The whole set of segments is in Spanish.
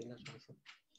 tiene la solución. Amor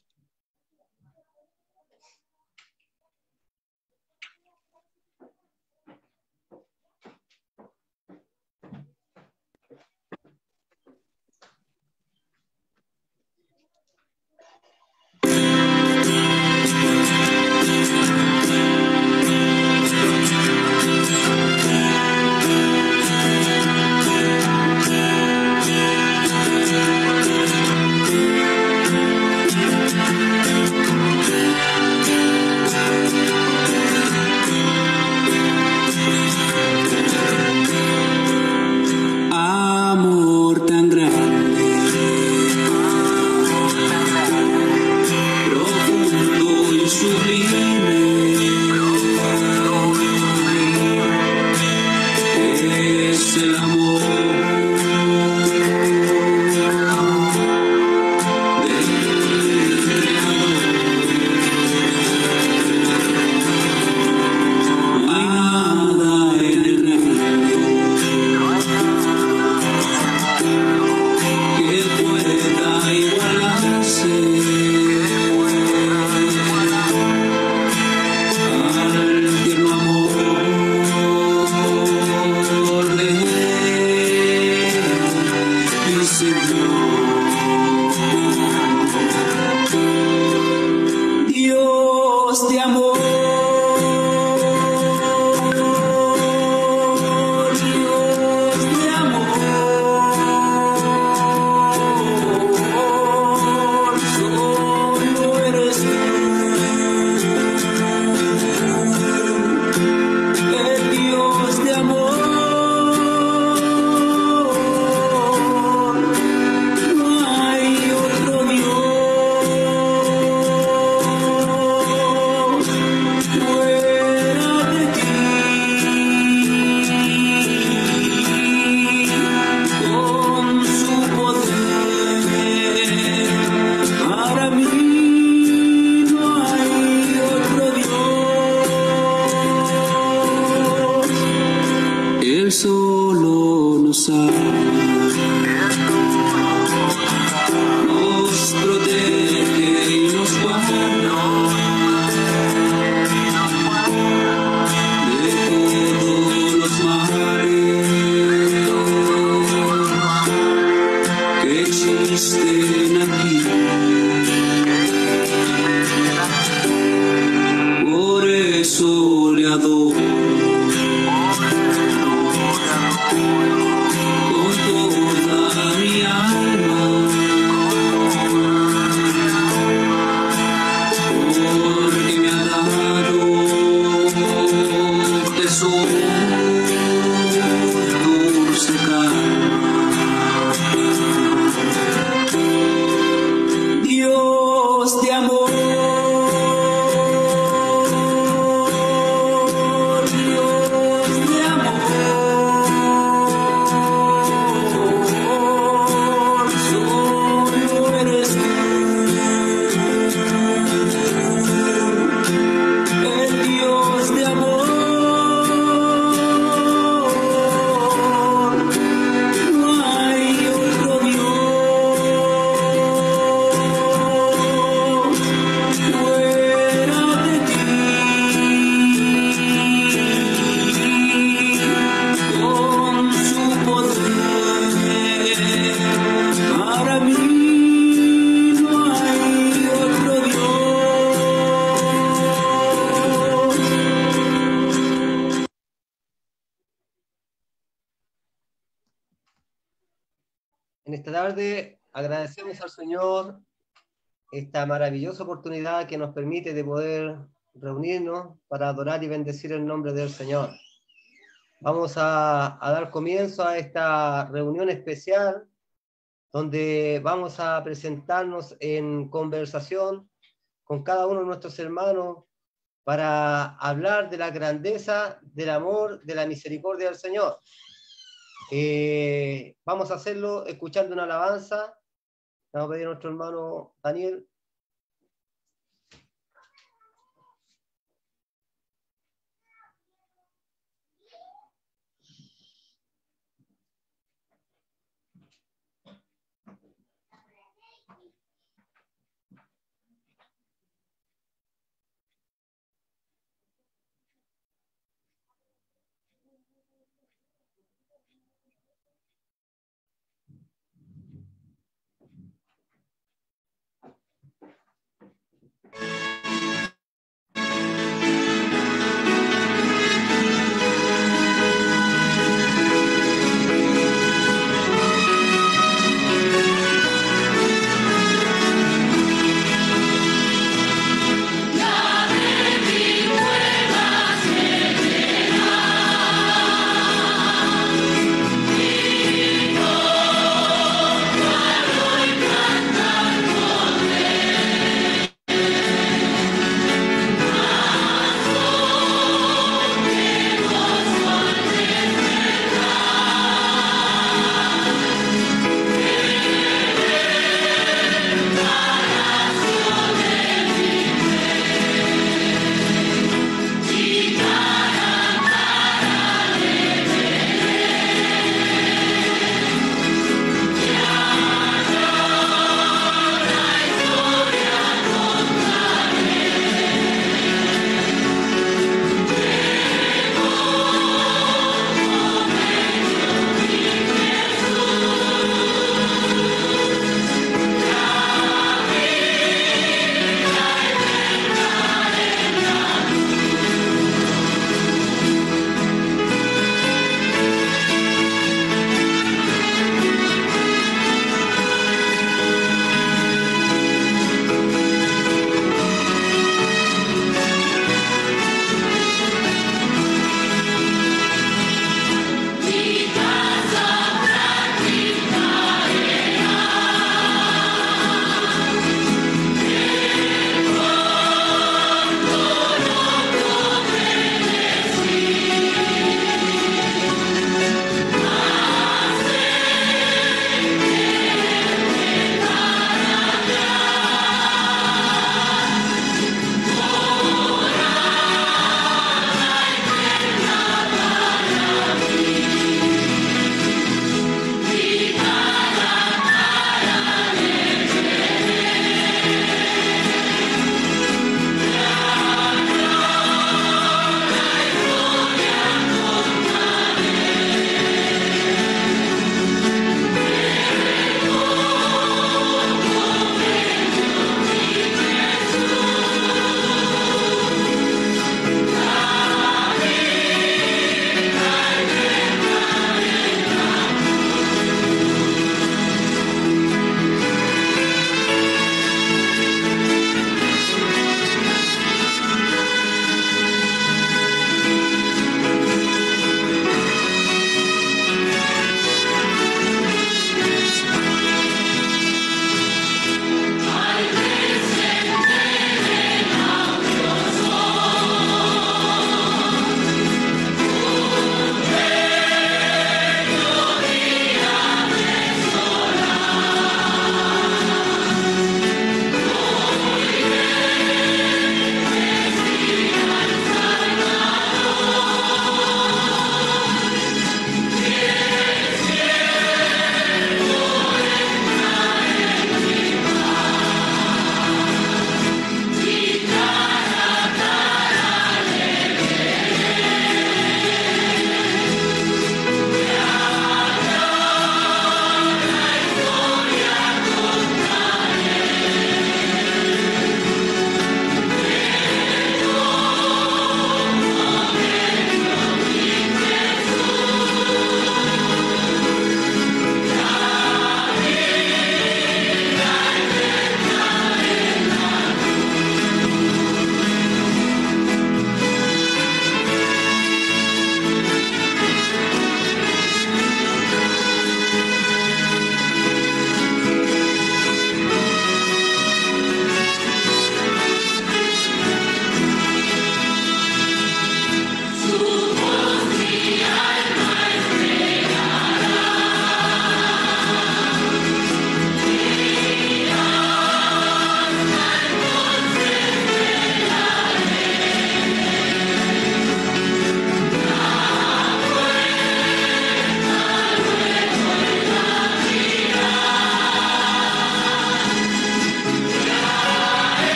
maravillosa oportunidad que nos permite de poder reunirnos para adorar y bendecir el nombre del Señor. Vamos a, a dar comienzo a esta reunión especial donde vamos a presentarnos en conversación con cada uno de nuestros hermanos para hablar de la grandeza, del amor, de la misericordia del Señor. Eh, vamos a hacerlo escuchando una alabanza. Vamos a pedir a nuestro hermano Daniel.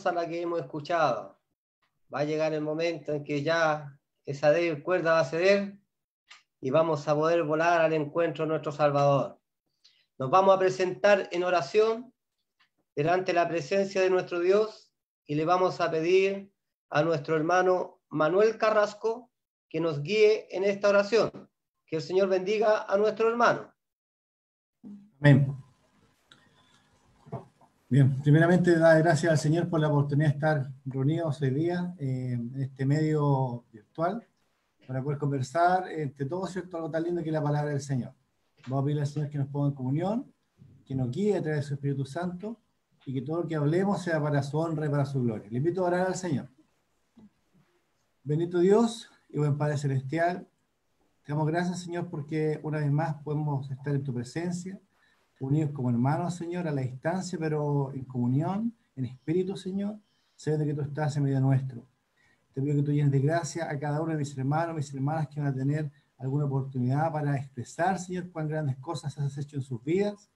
Alabanza la que hemos escuchado. Va a llegar el momento en que ya esa débil cuerda va a ceder y vamos a poder volar al encuentro de nuestro Salvador. Nos vamos a presentar en oración delante de la presencia de nuestro Dios y le vamos a pedir a nuestro hermano Manuel Carrasco que nos guíe en esta oración. Que el Señor bendiga a nuestro hermano. Amén. Bien, primeramente dar gracias al Señor por la oportunidad de estar reunidos hoy día eh, en este medio virtual para poder conversar entre todos, ¿cierto? Algo tan lindo que es la palabra del Señor. Vamos a pedirle al Señor que nos ponga en comunión, que nos guíe a través de su Espíritu Santo y que todo lo que hablemos sea para su honra y para su gloria. Le invito a orar al Señor. Bendito Dios y buen Padre Celestial, te damos gracias, Señor, porque una vez más podemos estar en tu presencia unidos como hermanos, Señor, a la distancia, pero en comunión, en espíritu, Señor, sabiendo que tú estás en medio nuestro. Te pido que tú llenes de gracia a cada uno de mis hermanos, mis hermanas que van a tener alguna oportunidad para expresar, Señor, cuán grandes cosas has hecho en sus vidas,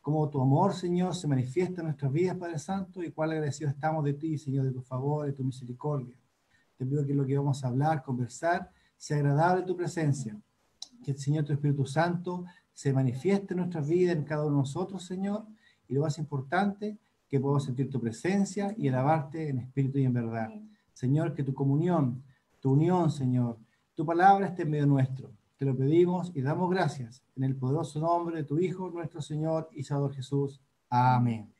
cómo tu amor, Señor, se manifiesta en nuestras vidas, Padre Santo, y cuán agradecidos estamos de ti, Señor, de tu favor, de tu misericordia. Te pido que lo que vamos a hablar, conversar, sea agradable tu presencia. Que el Señor, tu Espíritu Santo, se manifieste en nuestras vidas, en cada uno de nosotros, Señor, y lo más importante, que podamos sentir tu presencia y alabarte en espíritu y en verdad. Señor, que tu comunión, tu unión, Señor, tu palabra esté en medio nuestro. Te lo pedimos y damos gracias en el poderoso nombre de tu Hijo, nuestro Señor y Salvador Jesús. Amén.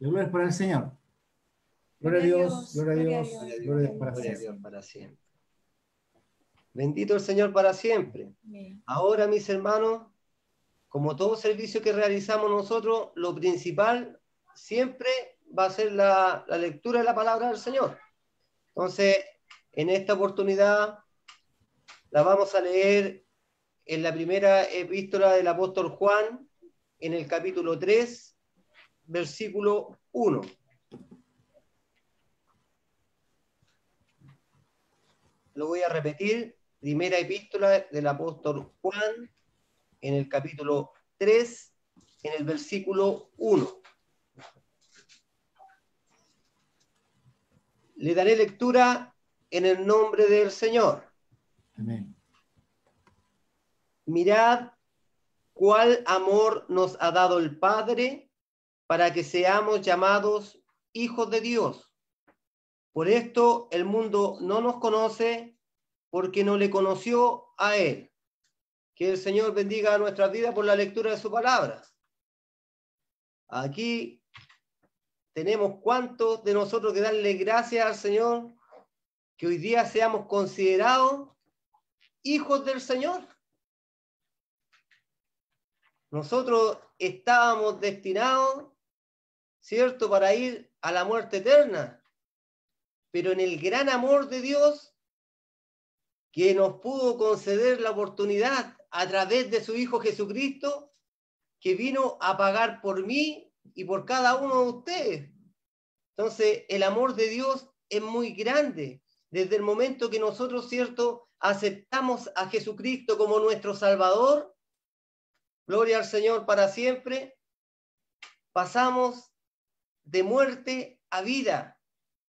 Y gloria por el Señor. Gloria a Dios, gloria a Dios, gloria a Dios para siempre. Para siempre. Bendito el Señor para siempre. Ahora, mis hermanos, como todo servicio que realizamos nosotros, lo principal siempre va a ser la, la lectura de la palabra del Señor. Entonces, en esta oportunidad la vamos a leer en la primera epístola del apóstol Juan, en el capítulo 3, versículo 1. Lo voy a repetir. Primera epístola del apóstol Juan, en el capítulo 3, en el versículo 1. Le daré lectura en el nombre del Señor. Amén. Mirad cuál amor nos ha dado el Padre para que seamos llamados hijos de Dios. Por esto el mundo no nos conoce porque no le conoció a Él. Que el Señor bendiga nuestras vidas por la lectura de su palabra. Aquí tenemos cuántos de nosotros que darle gracias al Señor que hoy día seamos considerados hijos del Señor. Nosotros estábamos destinados, ¿cierto?, para ir a la muerte eterna. Pero en el gran amor de Dios, que nos pudo conceder la oportunidad a través de su Hijo Jesucristo, que vino a pagar por mí y por cada uno de ustedes. Entonces, el amor de Dios es muy grande. Desde el momento que nosotros, ¿cierto?, aceptamos a Jesucristo como nuestro Salvador, gloria al Señor para siempre, pasamos de muerte a vida,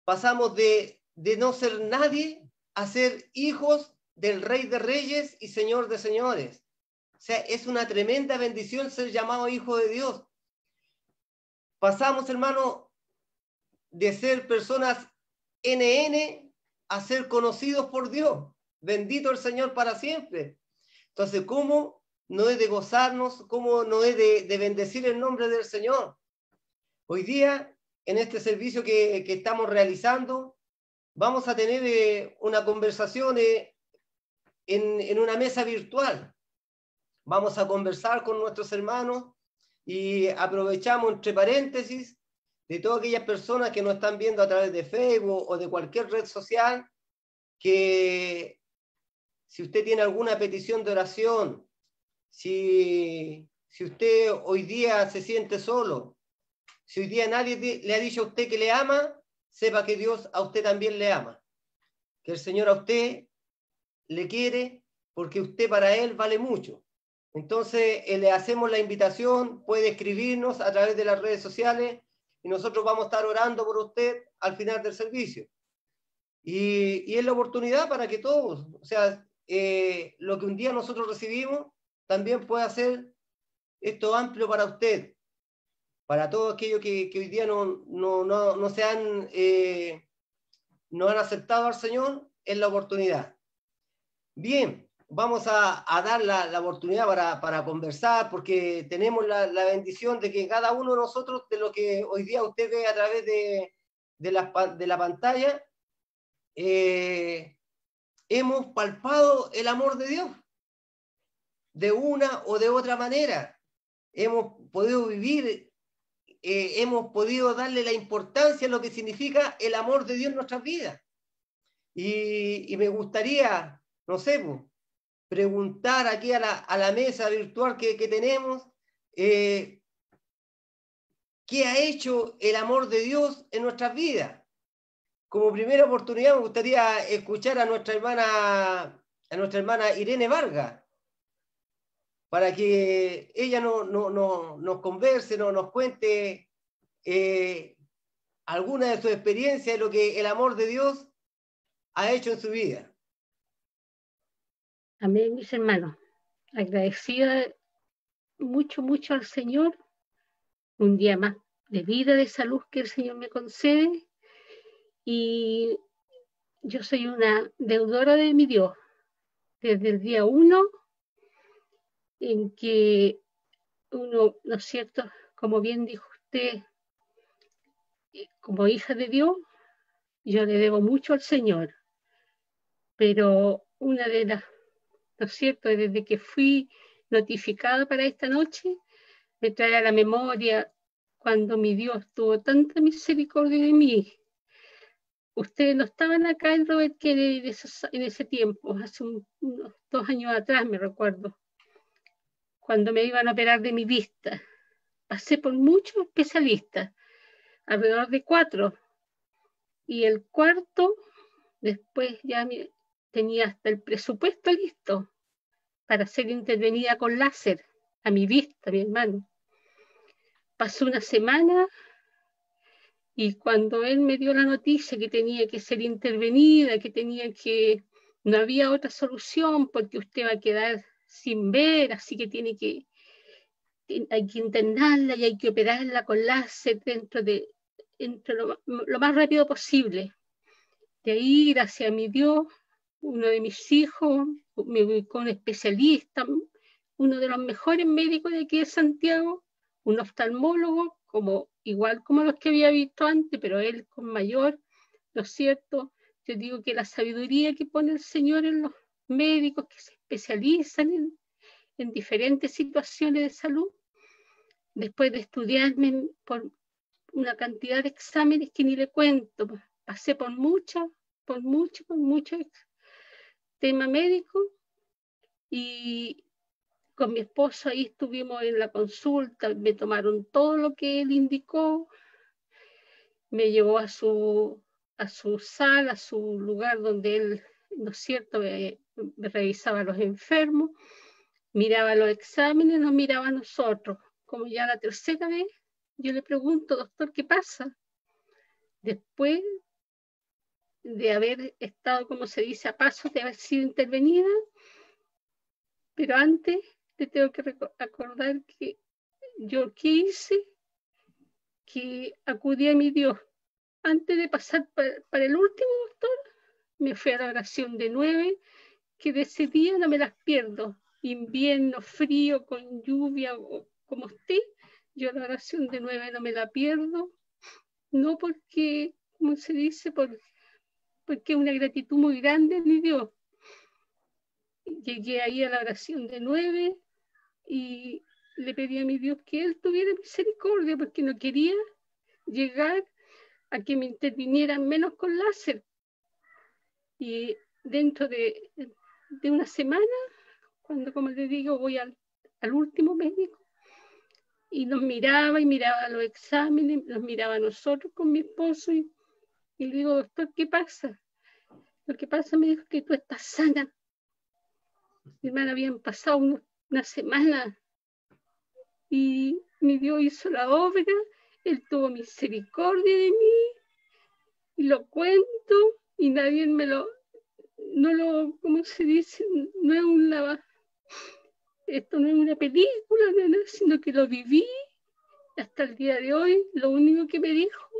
pasamos de, de no ser nadie a ser hijos del Rey de Reyes y Señor de Señores. O sea, es una tremenda bendición ser llamado hijo de Dios. Pasamos, hermano, de ser personas NN a ser conocidos por Dios. Bendito el Señor para siempre. Entonces, ¿cómo no es de gozarnos? ¿Cómo no es de, de bendecir el nombre del Señor? Hoy día, en este servicio que, que estamos realizando, vamos a tener eh, una conversación eh, en, en una mesa virtual. Vamos a conversar con nuestros hermanos y aprovechamos entre paréntesis de todas aquellas personas que nos están viendo a través de Facebook o de cualquier red social, que si usted tiene alguna petición de oración, si, si usted hoy día se siente solo, si hoy día nadie le ha dicho a usted que le ama, sepa que Dios a usted también le ama. Que el Señor a usted le quiere porque usted para Él vale mucho. Entonces, eh, le hacemos la invitación, puede escribirnos a través de las redes sociales y nosotros vamos a estar orando por usted al final del servicio. Y, y es la oportunidad para que todos, o sea, eh, lo que un día nosotros recibimos, también pueda ser esto amplio para usted, para todos aquellos que, que hoy día no, no, no, no se han, eh, no han aceptado al Señor, es la oportunidad. Bien, vamos a, a dar la, la oportunidad para, para, conversar, porque tenemos la, la, bendición de que cada uno de nosotros, de lo que hoy día usted ve a través de, de, la, de la pantalla, eh, hemos palpado el amor de Dios de una o de otra manera. Hemos podido vivir, eh, hemos podido darle la importancia a lo que significa el amor de Dios en nuestras vidas. Y, y me gustaría, no sé, pues, preguntar aquí a la, mesa virtual que, que tenemos, eh, ¿qué ha hecho el amor de Dios en nuestras vidas? Como primera oportunidad me gustaría escuchar a nuestra hermana, a nuestra hermana Irene Vargas, para que ella no, no, no nos converse, no, nos cuente eh, alguna de sus experiencias, de lo que el amor de Dios ha hecho en su vida. Amén, mis hermanos. Agradecida mucho, mucho al Señor. Un día más de vida, de salud que el Señor me concede. Y yo soy una deudora de mi Dios. Desde el día uno en que uno, ¿no es cierto? Como bien dijo usted, como hija de Dios, yo le debo mucho al Señor. Pero una de las ¿no es cierto? Desde que fui notificada para esta noche, me trae a la memoria cuando mi Dios tuvo tanta misericordia de mí. Ustedes no estaban acá en Robert Kennedy en ese tiempo, hace un, unos dos años atrás, me recuerdo, cuando me iban a operar de mi vista. Pasé por muchos especialistas, alrededor de cuatro, y el cuarto, después ya tenía hasta el presupuesto listo para ser intervenida con láser a mi vista, mi hermano. Pasó una semana y cuando él me dio la noticia que tenía que ser intervenida, que tenía que, no había otra solución porque usted va a quedar sin ver, así que tiene que, hay que internarla y hay que operarla con láser dentro de, dentro lo, lo más rápido posible. De ahí, gracias a mi Dios, uno de mis hijos me ubicó un especialista, uno de los mejores médicos de aquí de Santiago, un oftalmólogo, como, igual como los que había visto antes, pero él con mayor, ¿no es cierto? Yo digo que la sabiduría que pone el Señor en los médicos que se especializan en, en diferentes situaciones de salud, después de estudiarme por una cantidad de exámenes que ni le cuento, pasé por muchas, por mucho, por muchos tema médico y con mi esposo ahí estuvimos en la consulta, me tomaron todo lo que él indicó, me llevó a su, a su sala, a su lugar donde él, ¿no es cierto?, me, me revisaba a los enfermos, miraba los exámenes, nos miraba a nosotros. Como ya la tercera vez, yo le pregunto, doctor, ¿qué pasa? Después de haber estado, como se dice, a pasos de haber sido intervenida, pero antes te tengo que acordar que yo qué hice, que acudí a mi Dios. Antes de pasar para, para el último doctor, me fui a la oración de nueve, que de ese día no me las pierdo. Invierno, frío, con lluvia o como esté, yo la oración de nueve no me la pierdo. No porque, como se dice, porque porque es una gratitud muy grande mi Dios. Llegué ahí a la oración de nueve y le pedí a mi Dios que Él tuviera misericordia porque no quería llegar a que me intervinieran menos con láser. Y dentro de, de una semana, cuando como le digo voy al, al último médico, y nos miraba y miraba los exámenes, nos miraba a nosotros con mi esposo y y le digo, doctor, ¿qué pasa? Lo que pasa me dijo que tú estás sana. Mi hermana habían pasado una, semana y mi Dios hizo la obra Él tuvo misericordia de mí y lo cuento y nadie me lo, no lo, ¿cómo se dice? No es una, esto no es una película, sino que lo viví hasta el día de hoy. Lo único que me dijo,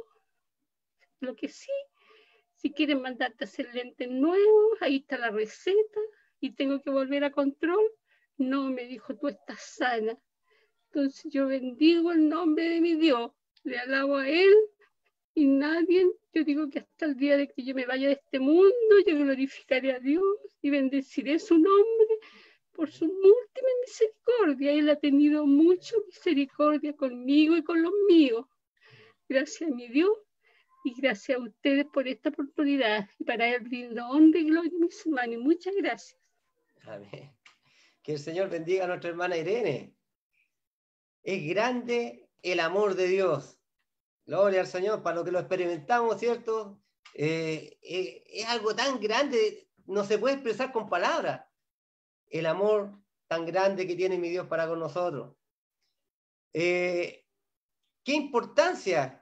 lo que sí, si quieren mandarte a hacer lentes nuevos, ahí está la receta y tengo que volver a control. No, me dijo, tú estás sana. Entonces yo bendigo el nombre de mi Dios, le alabo a Él y nadie, yo digo que hasta el día de que yo me vaya de este mundo, yo glorificaré a Dios y bendeciré su nombre por su múltiple misericordia. Él ha tenido mucha misericordia conmigo y con los míos. Gracias a mi Dios y gracias a ustedes por esta oportunidad. Y para Él brindo honra y gloria, mis hermanos. Muchas gracias. Amén. Que el Señor bendiga a nuestra hermana Irene. Es grande el amor de Dios. Gloria al Señor, para lo que lo experimentamos, ¿cierto? Eh, eh, es algo tan grande, no se puede expresar con palabras. El amor tan grande que tiene mi Dios para con nosotros. Eh, ¿Qué importancia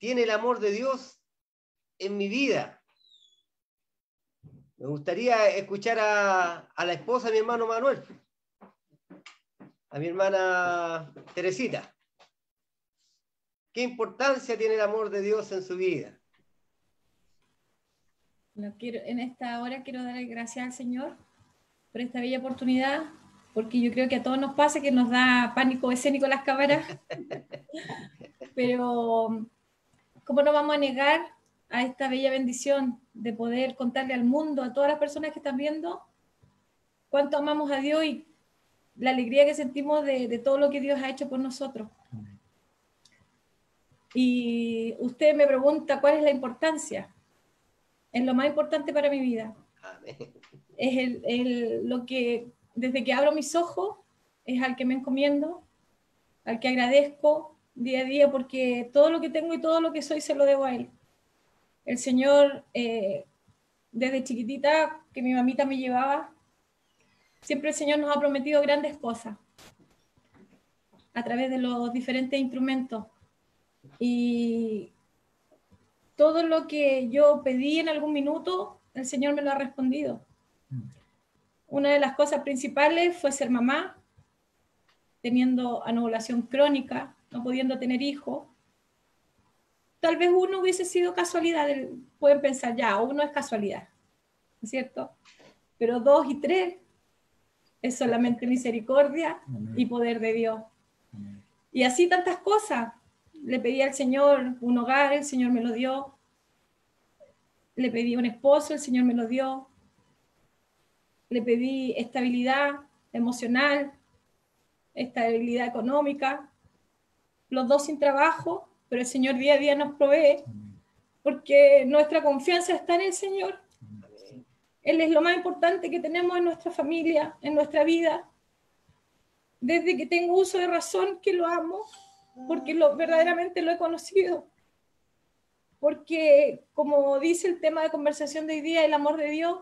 tiene el amor de Dios en mi vida? Me gustaría escuchar a, a la esposa de mi hermano Manuel, a mi hermana Teresita. ¿Qué importancia tiene el amor de Dios en su vida? Quiero, en esta hora quiero dar gracias al Señor por esta bella oportunidad, porque yo creo que a todos nos pasa que nos da pánico escénico las cámaras, pero ¿cómo no vamos a negar a esta bella bendición de poder contarle al mundo, a todas las personas que están viendo, cuánto amamos a Dios y la alegría que sentimos de, de todo lo que Dios ha hecho por nosotros? Y usted me pregunta cuál es la importancia. Es lo más importante para mi vida. Amén. Es el, el- lo que, desde que abro mis ojos, es al que me encomiendo, al que agradezco día a día, porque todo lo que tengo y todo lo que soy se lo debo a Él. El Señor, eh, desde chiquitita, que mi mamita me llevaba, siempre el Señor nos ha prometido grandes cosas a través de los diferentes instrumentos. Y todo lo que yo pedí en algún minuto, el Señor me lo ha respondido. Una de las cosas principales fue ser mamá, teniendo anovulación crónica, no pudiendo tener hijos. Tal vez uno hubiese sido casualidad, pueden pensar ya, uno es casualidad, ¿no es cierto? Pero dos y tres es solamente misericordia y poder de Dios. Y así tantas cosas. Le pedí al Señor un hogar, el Señor me lo dio. Le pedí un esposo, el Señor me lo dio. Le pedí estabilidad emocional, estabilidad económica. Los dos sin trabajo, pero el Señor día a día nos provee porque nuestra confianza está en el Señor. Él es lo más importante que tenemos en nuestra familia, en nuestra vida. Desde que tengo uso de razón, que lo amo, porque lo, verdaderamente lo he conocido. Porque, como dice el tema de conversación de hoy día, el amor de Dios,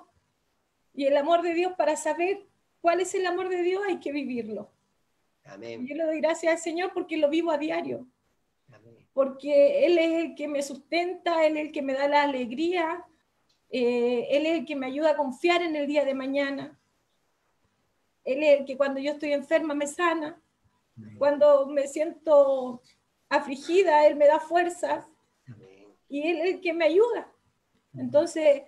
y el amor de Dios, para saber cuál es el amor de Dios, hay que vivirlo. Amén. Yo le doy gracias al Señor porque lo vivo a diario Amén. porque Él es el que me sustenta, Él es el que me da la alegría, eh, Él es el que me ayuda a confiar en el día de mañana, Él es el que cuando yo estoy enferma me sana, cuando me siento afligida, Él me da fuerzas y Él es el que me ayuda. Entonces,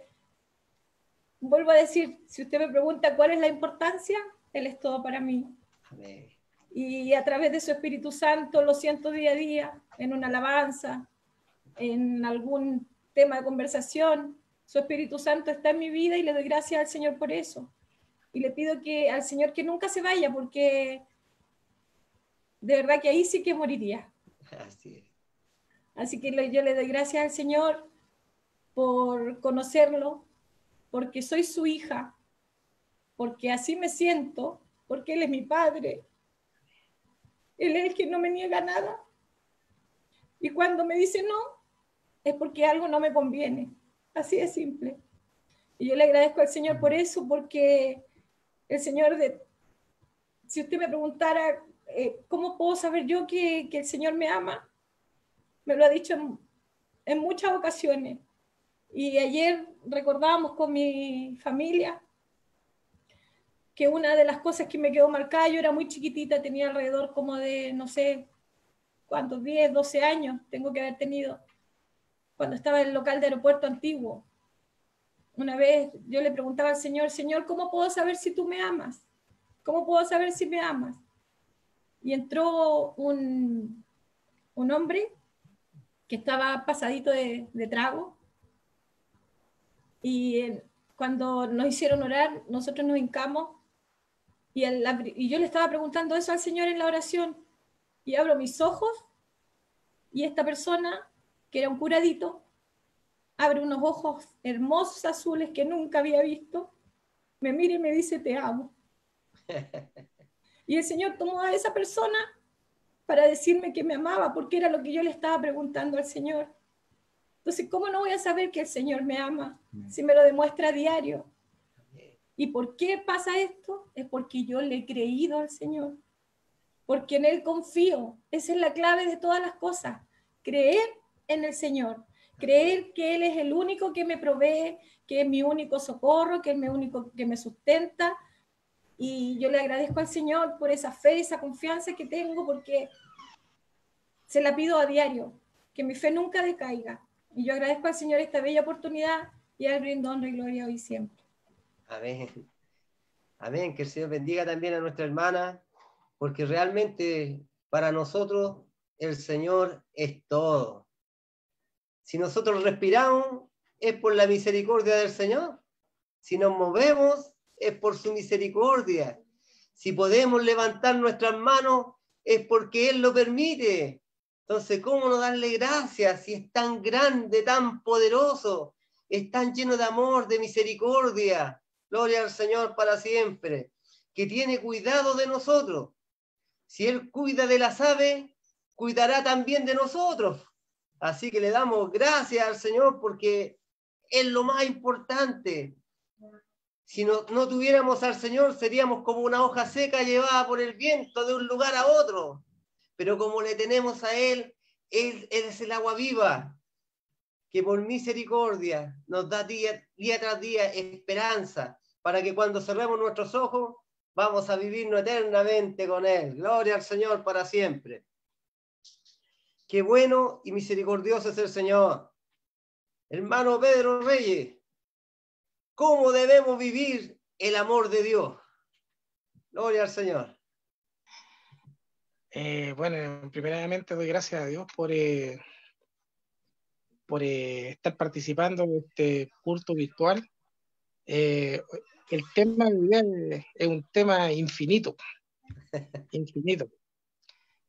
vuelvo a decir, si usted me pregunta cuál es la importancia, Él es todo para mí Amén. Y a través de su Espíritu Santo lo siento día a día en una alabanza, en algún tema de conversación. Su Espíritu Santo está en mi vida y le doy gracias al Señor por eso. Y le pido que al Señor que nunca se vaya porque de verdad que ahí sí que moriría. Así es. Así que yo le doy gracias al Señor por conocerlo, porque soy su hija, porque así me siento, porque Él es mi padre. Él es el que no me niega nada. Y cuando me dice no, es porque algo no me conviene. Así de simple. Y yo le agradezco al Señor por eso, porque el Señor, de, si usted me preguntara, eh, ¿cómo puedo saber yo que, que el Señor me ama? Me lo ha dicho en, en muchas ocasiones. Y ayer recordábamos con mi familia que una de las cosas que me quedó marcada, yo era muy chiquitita, tenía alrededor como de, no sé, cuántos, 10, 12 años tengo que haber tenido, cuando estaba en el local de aeropuerto antiguo. Una vez yo le preguntaba al Señor, Señor, ¿cómo puedo saber si tú me amas? ¿Cómo puedo saber si me amas? Y entró un, un hombre que estaba pasadito de, de trago y cuando nos hicieron orar, nosotros nos hincamos y, yo le estaba preguntando eso al Señor en la oración y abro mis ojos y esta persona, que era un curadito, abre unos ojos hermosos azules que nunca había visto, me mira y me dice, te amo. Y el Señor tomó a esa persona para decirme que me amaba, porque era lo que yo le estaba preguntando al Señor. Entonces, ¿cómo no voy a saber que el Señor me ama si me lo demuestra a diario? ¿Y por qué pasa esto? Es porque yo le he creído al Señor, porque en Él confío. Esa es la clave de todas las cosas. Creer en el Señor, creer que Él es el único que me provee, que es mi único socorro, que es mi único que me sustenta. Y yo le agradezco al Señor por esa fe, esa confianza que tengo, porque se la pido a diario, que mi fe nunca decaiga. Y yo agradezco al Señor esta bella oportunidad y al brindo honra y gloria hoy y siempre. Amén. Amén. Que el Señor bendiga también a nuestra hermana, porque realmente para nosotros el Señor es todo. Si nosotros respiramos, es por la misericordia del Señor. Si nos movemos, es por su misericordia. Si podemos levantar nuestras manos, es porque Él lo permite. Entonces, ¿cómo no darle gracias si es tan grande, tan poderoso, es tan lleno de amor, de misericordia? Gloria al Señor para siempre, que tiene cuidado de nosotros. Si Él cuida de las aves, cuidará también de nosotros. Así que le damos gracias al Señor porque es lo más importante. Si no, no tuviéramos al Señor, seríamos como una hoja seca llevada por el viento de un lugar a otro. Pero como le tenemos a Él, Él, Él es el agua viva, que por misericordia nos da día, día tras día esperanza, para que cuando cerremos nuestros ojos, vamos a vivirnos eternamente con Él. Gloria al Señor para siempre. Qué bueno y misericordioso es el Señor. Hermano Pedro Reyes, ¿cómo debemos vivir el amor de Dios? Gloria al Señor. Eh, bueno, primeramente doy gracias a Dios por, eh, por eh, estar participando de este culto virtual. Eh, el tema día es, un tema infinito, infinito.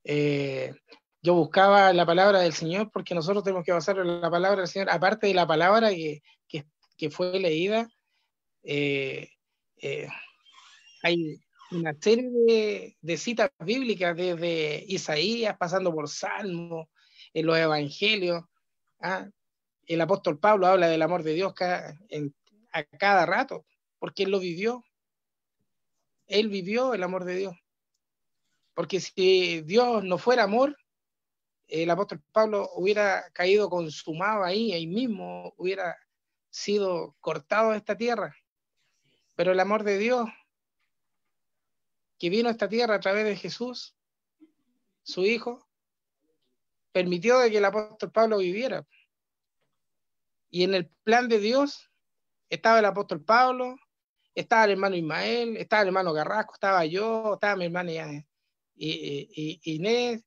Eh, yo buscaba la palabra del Señor porque nosotros tenemos que basar en la palabra del Señor, aparte de la palabra que, que, que fue leída, eh, eh, hay una serie de, de citas bíblicas desde Isaías, pasando por Salmos, en los Evangelios. ¿ah? El apóstol Pablo habla del amor de Dios en, a cada rato, porque él lo vivió. Él vivió el amor de Dios. Porque si Dios no fuera amor, el apóstol Pablo hubiera caído consumado ahí, ahí mismo, hubiera sido cortado de esta tierra. Pero el amor de Dios que vino a esta tierra a través de Jesús, su Hijo, permitió de que el apóstol Pablo viviera. Y en el plan de Dios estaba el apóstol Pablo, estaba el hermano Ismael, estaba el hermano Garrasco, estaba yo, estaba mi hermana Inés,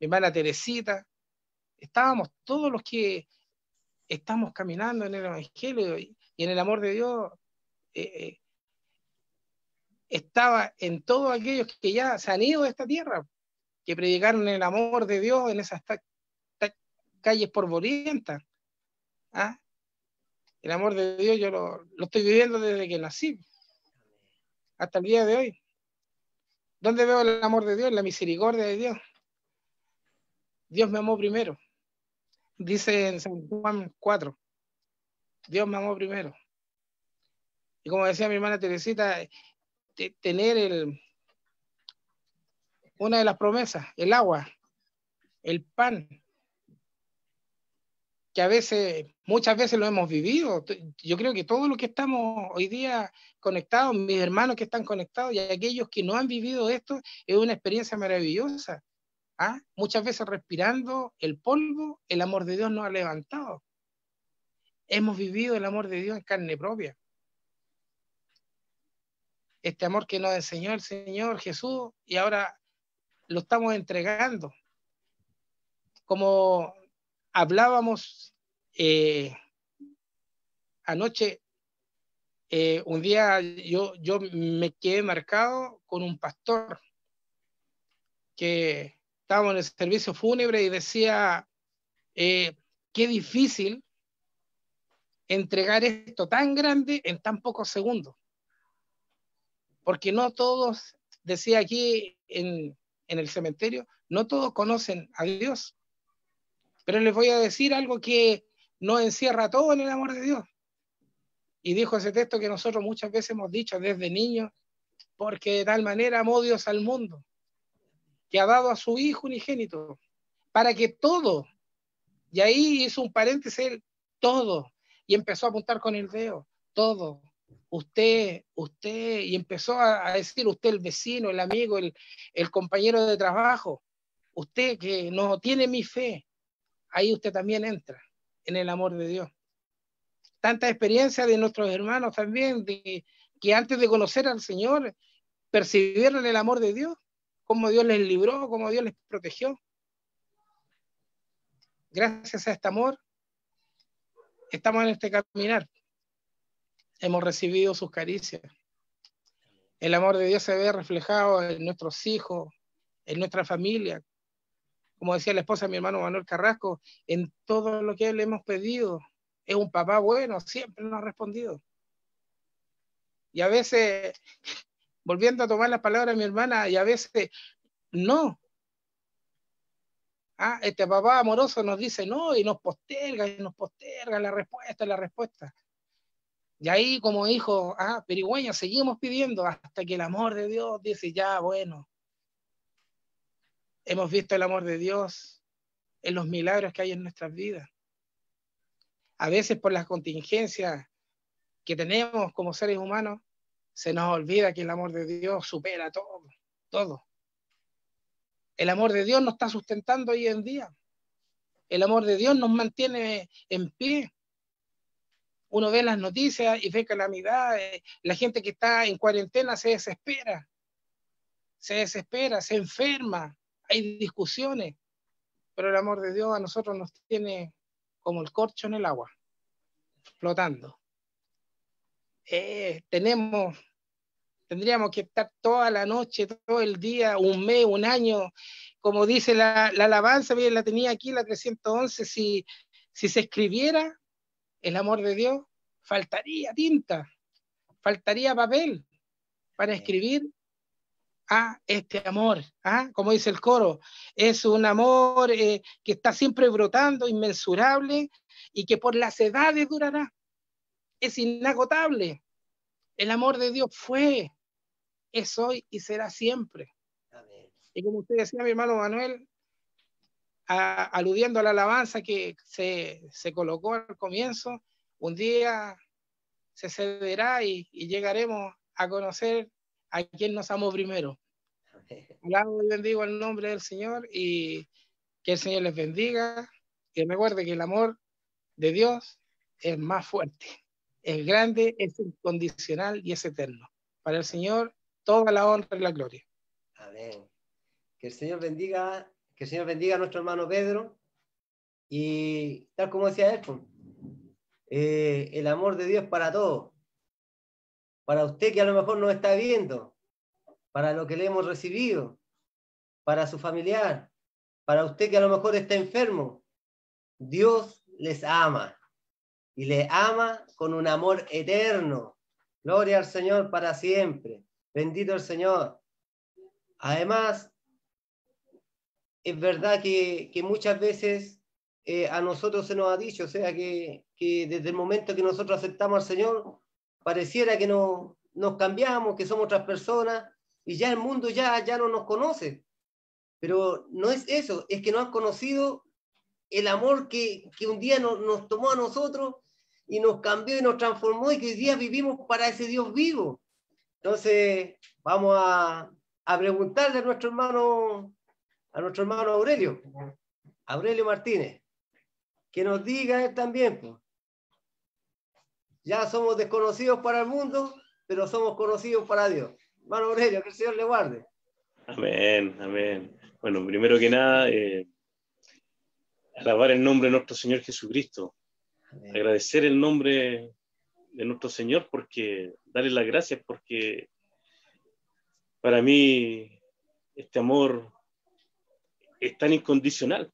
mi hermana Teresita. Estábamos todos los que estamos caminando en el Evangelio y en el amor de Dios. Eh, estaba en todos aquellos que ya se han ido de esta tierra, que predicaron el amor de Dios en esas calles polvorientas. ¿Ah? El amor de Dios yo lo, estoy viviendo desde que nací, hasta el día de hoy. ¿Dónde veo el amor de Dios? La misericordia de Dios. Dios me amó primero. Dice en San Juan 4, Dios me amó primero. Y como decía mi hermana Teresita, tener el, una de las promesas, el agua, el pan, que a veces, muchas veces lo hemos vivido. Yo creo que todos los que estamos hoy día conectados, mis hermanos que están conectados y aquellos que no han vivido esto, es una experiencia maravillosa. ¿ah? Muchas veces respirando el polvo, el amor de Dios nos ha levantado. Hemos vivido el amor de Dios en carne propia. Este amor que nos enseñó el Señor Jesús y ahora lo estamos entregando. Como hablábamos eh, anoche, eh, un día yo, yo me quedé marcado con un pastor que estábamos en el servicio fúnebre y decía, eh, qué difícil entregar esto tan grande en tan pocos segundos. Porque no todos, decía aquí en, en el cementerio, no todos conocen a Dios. Pero les voy a decir algo que no encierra todo en el amor de Dios. Y dijo ese texto que nosotros muchas veces hemos dicho desde niños, porque de tal manera amó Dios al mundo, que ha dado a su Hijo unigénito, para que todo, y ahí hizo un paréntesis, todo, y empezó a apuntar con el dedo, todo, usted, usted, y empezó a, a decir usted el vecino, el amigo, el, el compañero de trabajo, usted que no tiene mi fe, ahí usted también entra en el amor de Dios. Tanta experiencia de nuestros hermanos también, que antes de conocer al Señor, percibieron el amor de Dios, cómo Dios les libró, cómo Dios les protegió. Gracias a este amor, estamos en este caminar. Hemos recibido sus caricias. El amor de Dios se ve reflejado en nuestros hijos, en nuestra familia, como decía la esposa de mi hermano Manuel Carrasco, en todo lo que le hemos pedido. Es un papá bueno, siempre nos ha respondido. Y a veces, volviendo a tomar las palabras de mi hermana, y a veces no. Ah, este papá amoroso nos dice no y nos posterga y nos posterga la respuesta, la respuesta. Y ahí como hijo, ah, perigüeña, seguimos pidiendo hasta que el amor de Dios dice, ya, bueno, hemos visto el amor de Dios en los milagros que hay en nuestras vidas. A veces por las contingencias que tenemos como seres humanos, se nos olvida que el amor de Dios supera todo, todo. El amor de Dios nos está sustentando hoy en día. El amor de Dios nos mantiene en pie. Uno ve las noticias y ve calamidad. La gente que está en cuarentena se desespera. Se desespera, se enferma, hay discusiones, pero el amor de Dios a nosotros nos tiene como el corcho en el agua, flotando. Eh, tenemos, tendríamos que estar toda la noche, todo el día, un mes, un año, como dice la, la alabanza, bien, la tenía aquí, la 311, si, si se escribiera el amor de Dios, faltaría tinta, faltaría papel para escribir a este amor, ¿ah? como dice el coro, es un amor eh, que está siempre brotando, inmensurable y que por las edades durará. Es inagotable. El amor de Dios fue, es hoy y será siempre. Y como usted decía, mi hermano Manuel, aludiendo a la alabanza que se, se, colocó al comienzo, un día se cederá y, y llegaremos a conocer a quien nos amó primero. Alabo y bendigo el nombre del Señor y que el Señor les bendiga. Y recuerde que el amor de Dios es más fuerte, es grande, es incondicional y es eterno. Para el Señor, toda la honra y la gloria. Amén. Que el Señor bendiga, que el Señor bendiga a nuestro hermano Pedro. Y tal como decía él, pues, eh, el amor de Dios para todos para usted que a lo mejor no está viendo, para lo que le hemos recibido, para su familiar, para usted que a lo mejor está enfermo. Dios les ama y le ama con un amor eterno. Gloria al Señor para siempre. Bendito el Señor. Además, es verdad que, que muchas veces eh, a nosotros se nos ha dicho, o sea, que, que desde el momento que nosotros aceptamos al Señor, pareciera que no, nos cambiamos, que somos otras personas y ya el mundo ya, ya no nos conoce. Pero no es eso, es que no han conocido el amor que, que un día nos, nos tomó a nosotros y nos cambió y nos transformó y que hoy día vivimos para ese Dios vivo. Entonces, vamos a, a preguntarle a nuestro hermano, a nuestro hermano Aurelio, Aurelio Martínez, que nos diga él también. pues. Ya somos desconocidos para el mundo, pero somos conocidos para Dios. Hermano Aurelio, que el Señor le guarde. Amén, amén. Bueno, primero que nada, eh, alabar el nombre de nuestro Señor Jesucristo, Amén. agradecer el nombre de nuestro Señor porque darle las gracias porque para mí este amor es tan incondicional.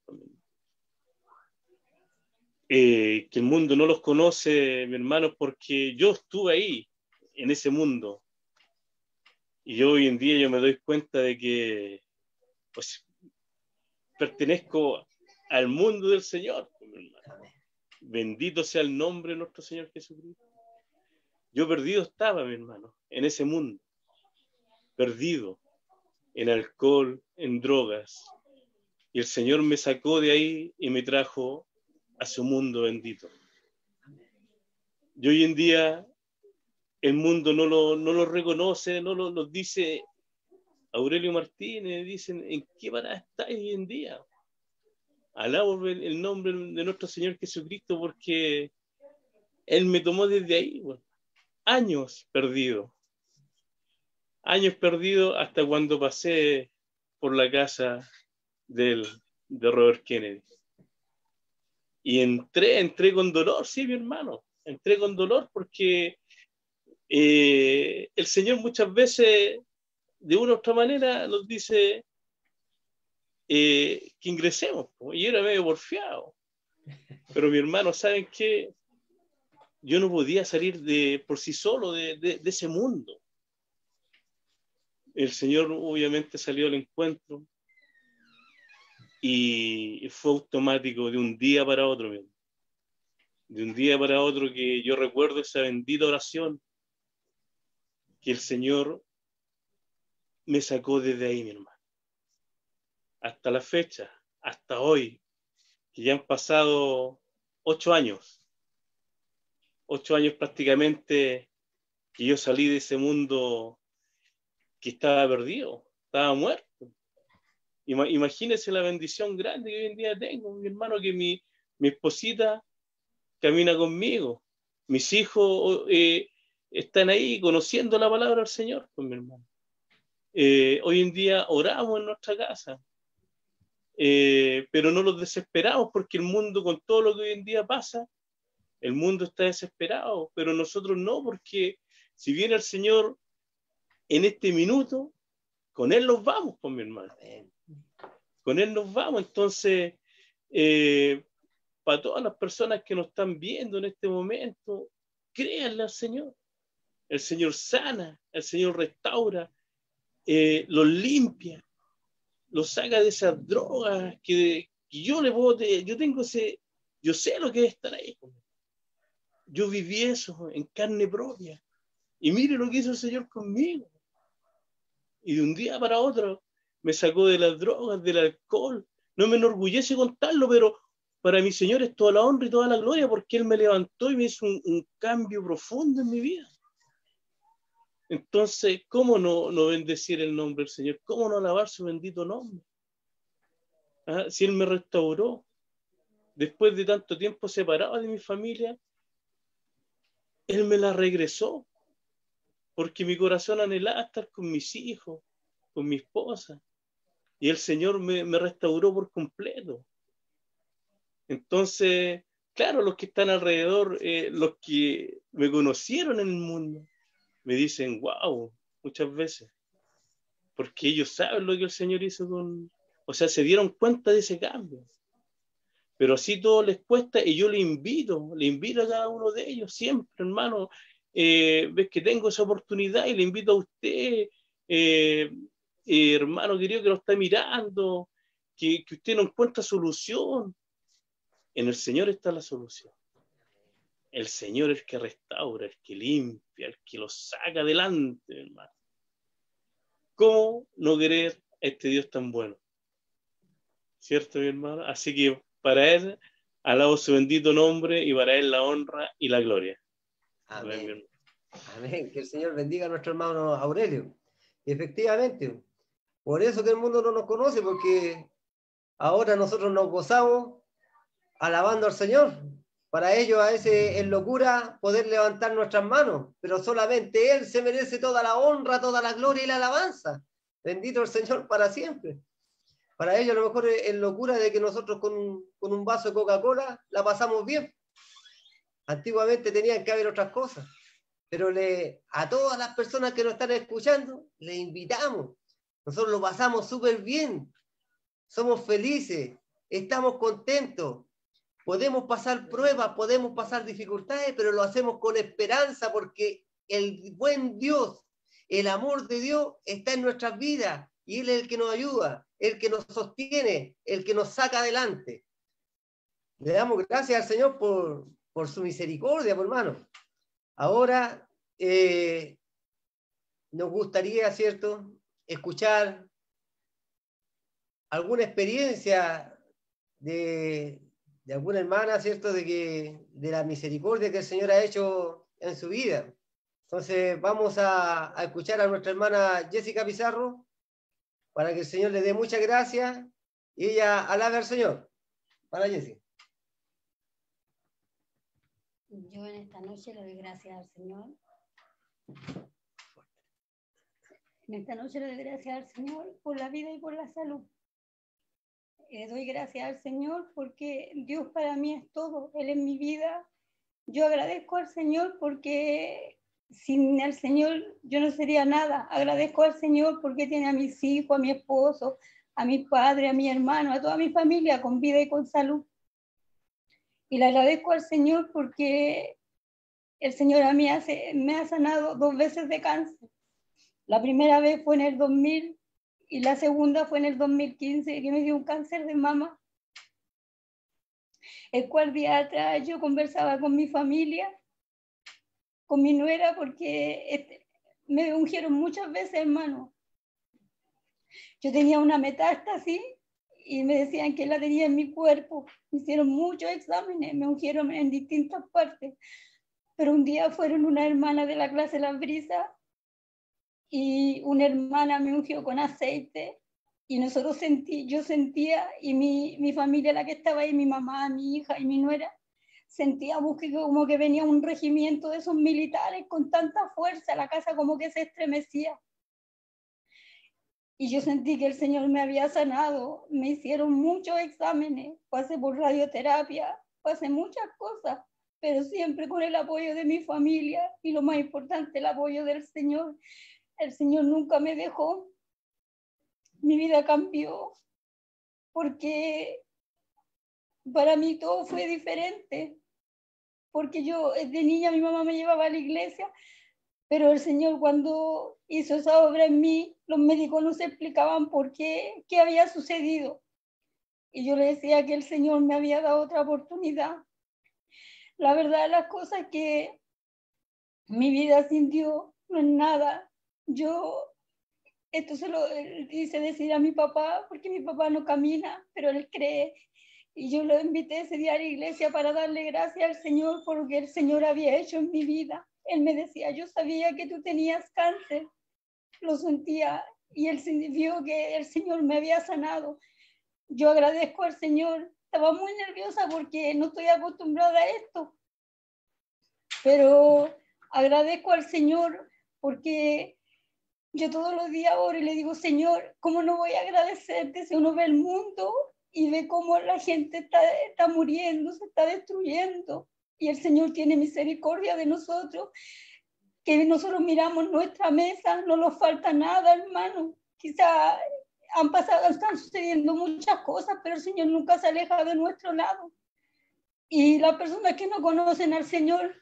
Eh, que el mundo no los conoce, mi hermano, porque yo estuve ahí, en ese mundo. Y yo hoy en día yo me doy cuenta de que pues pertenezco al mundo del Señor. pues, mi hermano. Bendito sea el nombre de nuestro Señor Jesucristo. Yo perdido estaba, mi hermano, en ese mundo. Perdido en alcohol, en drogas. Y el Señor me sacó de ahí y me trajo a su mundo bendito. Y hoy en día el mundo no lo, no lo reconoce, no lo, nos dice Aurelio Martínez, dicen, ¿en qué parada está hoy en día? Alabo el, nombre de nuestro Señor Jesucristo porque Él me tomó desde ahí, años perdido, años perdido hasta cuando pasé por la casa del, de Robert Kennedy. Y entré, entré con dolor, sí, mi hermano, entré con dolor porque eh, el Señor muchas veces, de una u otra manera, nos dice eh, que ingresemos, y era medio porfiado. Pero mi hermano, ¿saben qué? Yo no podía salir de, por sí solo de, de- de ese mundo. El Señor obviamente salió al encuentro y fue automático de un día para otro, de un día para otro que yo recuerdo esa bendita oración que el Señor me sacó desde ahí, mi hermano. Hasta la fecha, hasta hoy, que ya han pasado ocho años, ocho años prácticamente que yo salí de ese mundo que estaba perdido, estaba muerto. Ima- Imagínense la bendición grande que hoy en día tengo, mi hermano, que mi, mi esposita camina conmigo, mis hijos eh, están ahí conociendo la palabra del Señor, pues mi hermano. Eh, hoy en día oramos en nuestra casa, eh, pero no los desesperamos porque el mundo con todo lo que hoy en día pasa, el mundo está desesperado, pero nosotros no, porque si viene el Señor en este minuto, con Él nos vamos, pues mi hermano. Con Él nos vamos. Entonces, eh, para todas las personas que nos están viendo en este momento, créanle al Señor. El Señor sana, el Señor restaura, eh, los limpia, los saca de esas drogas que, que yo le puedo, yo tengo ese, yo sé lo que es estar ahí. Yo viví eso en carne propia. Y mire lo que hizo el Señor conmigo. Y de un día para otro me sacó de las drogas, del alcohol. No me enorgullece contarlo, pero para mi Señor es toda la honra y toda la gloria porque Él me levantó y me hizo un, cambio profundo en mi vida. Entonces, ¿cómo no, no bendecir el nombre del Señor? ¿Cómo no alabar su bendito nombre? Ah, Si Él me restauró, después de tanto tiempo separado de mi familia, Él me la regresó, porque mi corazón anhelaba estar con mis hijos, con mi esposa, y el Señor me, me restauró por completo. Entonces, claro, los que están alrededor, eh, los que me conocieron en el mundo, me dicen, wow, muchas veces, porque ellos saben lo que el Señor hizo con, o sea, se dieron cuenta de ese cambio. Pero así todo les cuesta y yo le invito, le invito a cada uno de ellos siempre, hermano, eh, ves que tengo esa oportunidad y le invito a usted, eh, eh, hermano querido que lo está mirando, que, que usted no encuentra solución. En el Señor está la solución. El Señor es el que restaura, el que limpia, el que lo saca adelante, hermano. ¿Cómo no querer a este Dios tan bueno? ¿Cierto, mi hermano? Así que para Él, alabo su bendito nombre y para Él la honra y la gloria. Amén. Amén. Amén. Que el Señor bendiga a nuestro hermano Aurelio. Y efectivamente, por eso que el mundo no nos conoce, porque ahora nosotros nos gozamos alabando al Señor. Para ellos a veces es locura poder levantar nuestras manos, pero solamente Él se merece toda la honra, toda la gloria y la alabanza. Bendito el Señor para siempre. Para ellos a lo mejor es locura de que nosotros con, con un vaso de Coca-Cola la pasamos bien. Antiguamente tenían que haber otras cosas pero le, a todas las personas que nos están escuchando, le invitamos. Nosotros lo pasamos súper bien, somos felices, estamos contentos, podemos pasar pruebas, podemos pasar dificultades, pero lo hacemos con esperanza porque el buen Dios, el amor de Dios está en nuestras vidas y Él es el que nos ayuda, el que nos sostiene, el que nos saca adelante. Le damos gracias al Señor por, por su misericordia, por hermano. Ahora eh, nos gustaría, ¿cierto?, escuchar alguna experiencia de, alguna hermana, ¿cierto?, de, que, de la misericordia que el Señor ha hecho en su vida. Entonces vamos a, a escuchar a nuestra hermana Jessica Pizarro para que el Señor le dé muchas gracias y ella alabe al Señor. Para Jessica. Yo en esta noche le doy gracias al Señor. En esta noche le doy gracias al Señor por la vida y por la salud. Le doy gracias al Señor porque Dios para mí es todo. Él es mi vida. Yo agradezco al Señor porque sin el Señor yo no sería nada. Agradezco al Señor porque tiene a mis hijos, a mi esposo, a mi padre, a mi hermano, a toda mi familia con vida y con salud. Y le agradezco al Señor porque el Señor a mí hace- me ha sanado dos veces de cáncer. La primera vez fue en el 2000 y la segunda fue en el 2015 que me dio un cáncer de mama. El cual día atrás yo conversaba con mi familia, con mi nuera, porque este, me ungieron muchas veces, hermano. Yo tenía una metástasis y me decían que la tenía en mi cuerpo. Me hicieron muchos exámenes, me ungieron en distintas partes. Pero un día fueron una hermana de la clase Las Brisas y una hermana me ungió con aceite y nosotros sentí, yo sentía y mi, mi familia, la que estaba ahí, mi mamá, mi hija y mi nuera, sentíamos que como que venía un regimiento de esos militares con tanta fuerza, la casa como que se estremecía. Y yo sentí que el Señor me había sanado, me hicieron muchos exámenes, pasé por radioterapia, pasé muchas cosas, pero siempre con el apoyo de mi familia y lo más importante, el apoyo del Señor. El Señor nunca me dejó, mi vida cambió, porque para mí todo fue diferente, porque yo eh, de niña mi mamá me llevaba a la iglesia, pero el Señor cuando hizo esa obra en mí, los médicos no se explicaban por qué, qué había sucedido. Y yo le decía que el Señor me había dado otra oportunidad. La verdad de las cosas es que mi vida sin Dios no es nada. Yo, esto se lo eh, hice decir a mi papá, porque mi papá no camina, pero él cree. Y yo lo invité ese día a la iglesia para darle gracias al Señor por lo que el Señor había hecho en mi vida. Él me decía, yo sabía que tú tenías cáncer, lo sentía, y él vio que el Señor me había sanado. Yo agradezco al Señor. Estaba muy nerviosa porque no estoy acostumbrada a esto, pero agradezco al Señor porque yo todos los días oro y le digo, Señor, ¿cómo no voy a agradecerte si uno ve el mundo y ve cómo la gente está, está muriendo, se está destruyendo? Y el Señor tiene misericordia de nosotros, que nosotros miramos nuestra mesa, no nos falta nada, hermano. Quizá han pasado, están sucediendo muchas cosas, pero el Señor nunca se aleja de nuestro lado. Y las personas que no conocen al Señor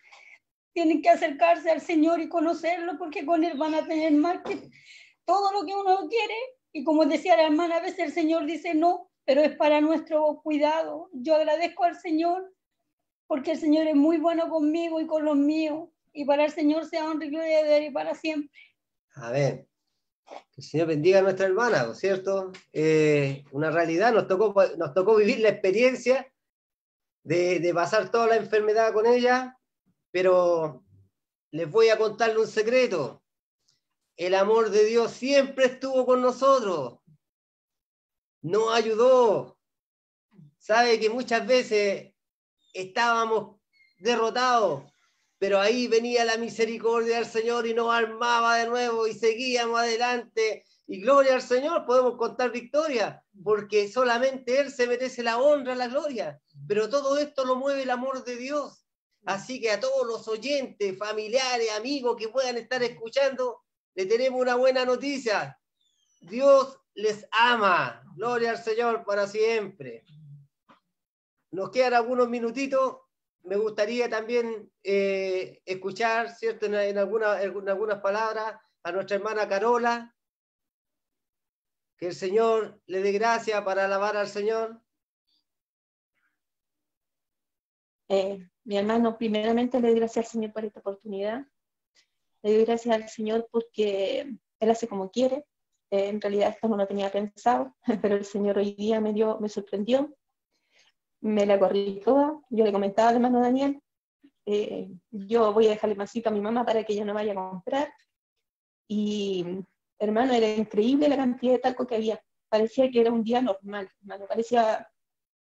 tienen que acercarse al Señor y conocerlo, porque con Él van a tener más que todo lo que uno quiere. Y como decía la hermana, a veces el Señor dice no, pero es para nuestro cuidado. Yo agradezco al Señor porque el Señor es muy bueno conmigo y con los míos. Y para el Señor sea honra y gloria de y para siempre. Amén. Que el Señor bendiga a nuestra hermana, ¿no es cierto? Eh, una realidad, nos tocó, nos tocó vivir la experiencia de, de pasar toda la enfermedad con ella, pero les voy a contarle un secreto. El amor de Dios siempre estuvo con nosotros. Nos ayudó. Sabe que muchas veces estábamos derrotados, pero ahí venía la misericordia del Señor y nos armaba de nuevo y seguíamos adelante. Y gloria al Señor, podemos contar victoria, porque solamente Él se merece la honra, la gloria. Pero todo esto lo mueve el amor de Dios. Así que a todos los oyentes, familiares, amigos que puedan estar escuchando, le tenemos una buena noticia. Dios les ama. Gloria al Señor para siempre. Nos quedan algunos minutitos. Me gustaría también eh, escuchar, ¿cierto? En, en alguna- en algunas palabras a nuestra hermana Carola. Que el Señor le dé gracia para alabar al Señor. Eh, mi hermano, primeramente le doy gracias al Señor por esta oportunidad. Le doy gracias al Señor porque Él hace como quiere. Eh, en realidad esto no lo tenía pensado, pero el Señor hoy día me, dio, me sorprendió. Me la corrí toda. Yo le comentaba al hermano Daniel, eh, yo voy a dejarle masito a mi mamá para que ella no vaya a comprar. Y hermano, era increíble la cantidad de talco que había. Parecía que era un día normal, hermano. Parecía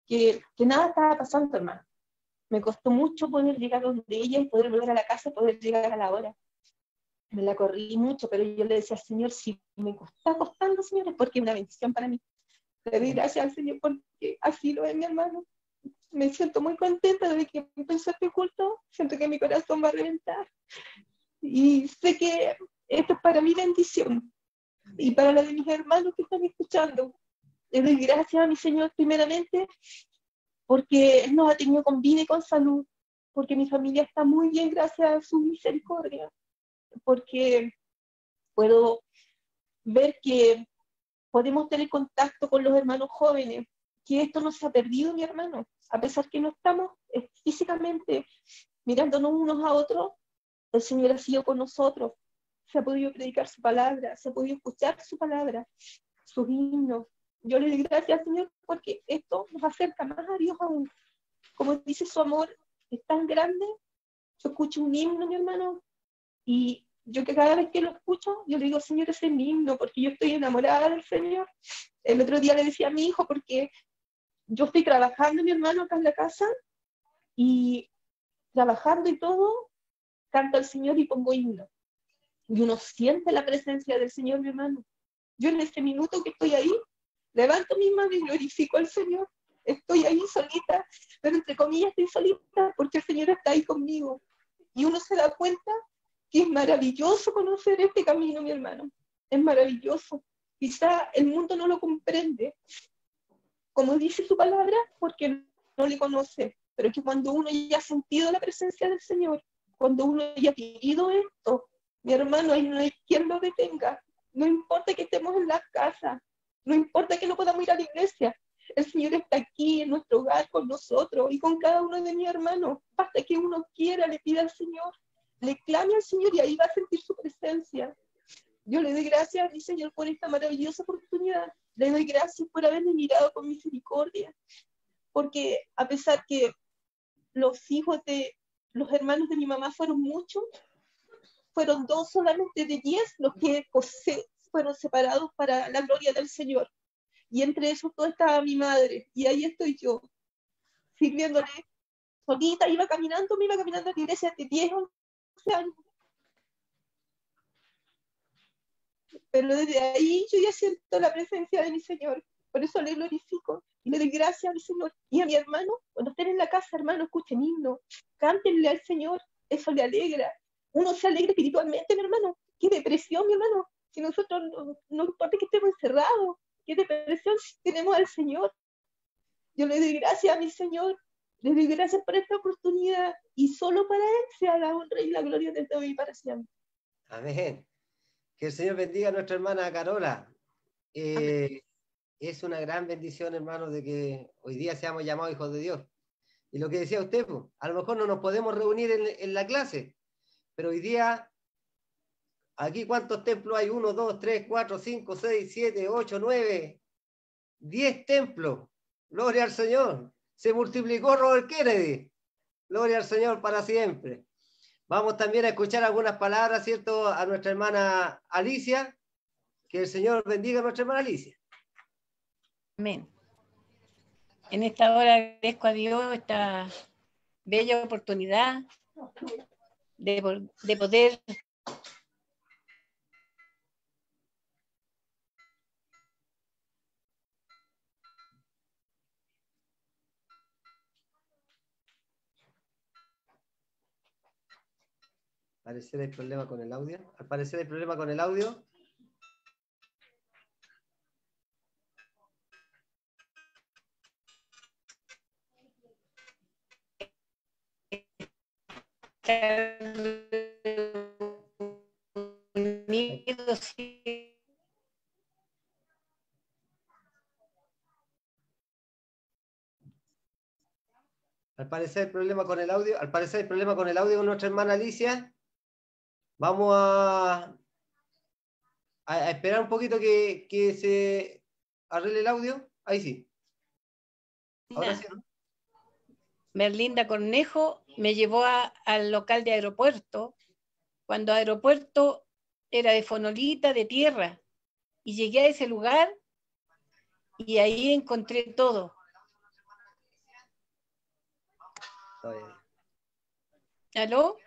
que, que nada estaba pasando, hermano me costó mucho poder llegar donde ella poder volver a la casa, poder llegar a la hora. Me la corrí mucho, pero yo le decía al Señor, si me está costando, Señor, es porque es una bendición para mí. Le doy gracias al Señor porque así lo es mi hermano. Me siento muy contenta de que empezó este culto, siento que mi corazón va a reventar. Y sé que esto es para mi bendición y para la de mis hermanos que están escuchando. Le doy gracias a mi Señor primeramente porque Él nos ha tenido con vida y con salud, porque mi familia está muy bien gracias a su misericordia, porque puedo ver que podemos tener contacto con los hermanos jóvenes, que esto no se ha perdido, mi hermano, a pesar que no estamos eh, físicamente mirándonos unos a otros, el Señor ha sido con nosotros, se ha podido predicar su palabra, se ha podido escuchar su palabra, sus himnos, yo le doy gracias al Señor porque esto nos acerca más a Dios aún. Como dice su amor, es tan grande. Yo escucho un himno, mi hermano, y yo que cada vez que lo escucho, yo le digo, Señor, ese es mi himno, porque yo estoy enamorada del Señor. El otro día le decía a mi hijo, porque yo estoy trabajando, mi hermano, acá en la casa, y trabajando y todo, canto al Señor y pongo himno. Y uno siente la presencia del Señor, mi hermano. Yo en ese minuto que estoy ahí, levanto mi mano y glorifico al Señor. Estoy ahí solita, pero entre comillas estoy solita porque el Señor está ahí conmigo. Y uno se da cuenta que es maravilloso conocer este camino, mi hermano. Es maravilloso. Quizá el mundo no lo comprende, como dice su palabra, porque no le conoce. Pero que cuando uno ya ha sentido la presencia del Señor, cuando uno ya ha vivido esto, mi hermano, ahí no hay quien lo detenga. No importa que estemos en la casa, no importa que no podamos ir a la iglesia, el Señor está aquí en nuestro hogar con nosotros y con cada uno de mis hermanos. Basta que uno quiera, le pida al Señor, le clame al Señor y ahí va a sentir su presencia. Yo le doy gracias a mi Señor por esta maravillosa oportunidad. Le doy gracias por haberme mirado con misericordia. Porque a pesar que los hijos de los hermanos de mi mamá fueron muchos, fueron dos solamente de diez los que se fueron separados para la gloria del Señor. Y entre esos dos estaba mi madre. Y ahí estoy yo, sirviéndole solita, iba caminando, me iba caminando a la iglesia de 10, 11 años. Pero desde ahí yo ya siento la presencia de mi Señor. Por eso le glorifico y le doy gracias al Señor. Y a mi hermano, cuando estén en la casa, hermano, escuchen himno, cántenle al Señor, eso le alegra. Uno se alegra espiritualmente, mi hermano. Qué depresión, mi hermano. Si nosotros no, no importa que estemos encerrados, qué depresión si tenemos al Señor. Yo le doy gracias a mi Señor, le doy gracias por esta oportunidad y solo para Él sea la honra y la gloria desde hoy y para siempre. Amén. Que el Señor bendiga a nuestra hermana Carola. Eh, es una gran bendición, hermano, de que hoy día seamos llamados hijos de Dios. Y lo que decía usted, pues, a lo mejor no nos podemos reunir en, en la clase, pero hoy día Aquí cuántos templos hay? Uno, dos, tres, cuatro, cinco, seis, siete, ocho, nueve, diez templos. Gloria al Señor. Se multiplicó Robert Kennedy. Gloria al Señor para siempre. Vamos también a escuchar algunas palabras, ¿cierto? A nuestra hermana Alicia. Que el Señor bendiga a nuestra hermana Alicia. Amén. En esta hora agradezco a Dios esta bella oportunidad de, de poder parecer hay problema con el audio. Al parecer hay problema con el audio. Al parecer hay problema con el audio. Al parecer hay problema con el audio con nuestra hermana Alicia. Vamos a, a- esperar un poquito que, que se arregle el audio. Ahí sí. Ahora sí, ¿no? Merlinda Cornejo me llevó a- al local de aeropuerto, cuando aeropuerto era de fonolita, de tierra, y llegué a ese lugar y ahí encontré todo. ¿Aló?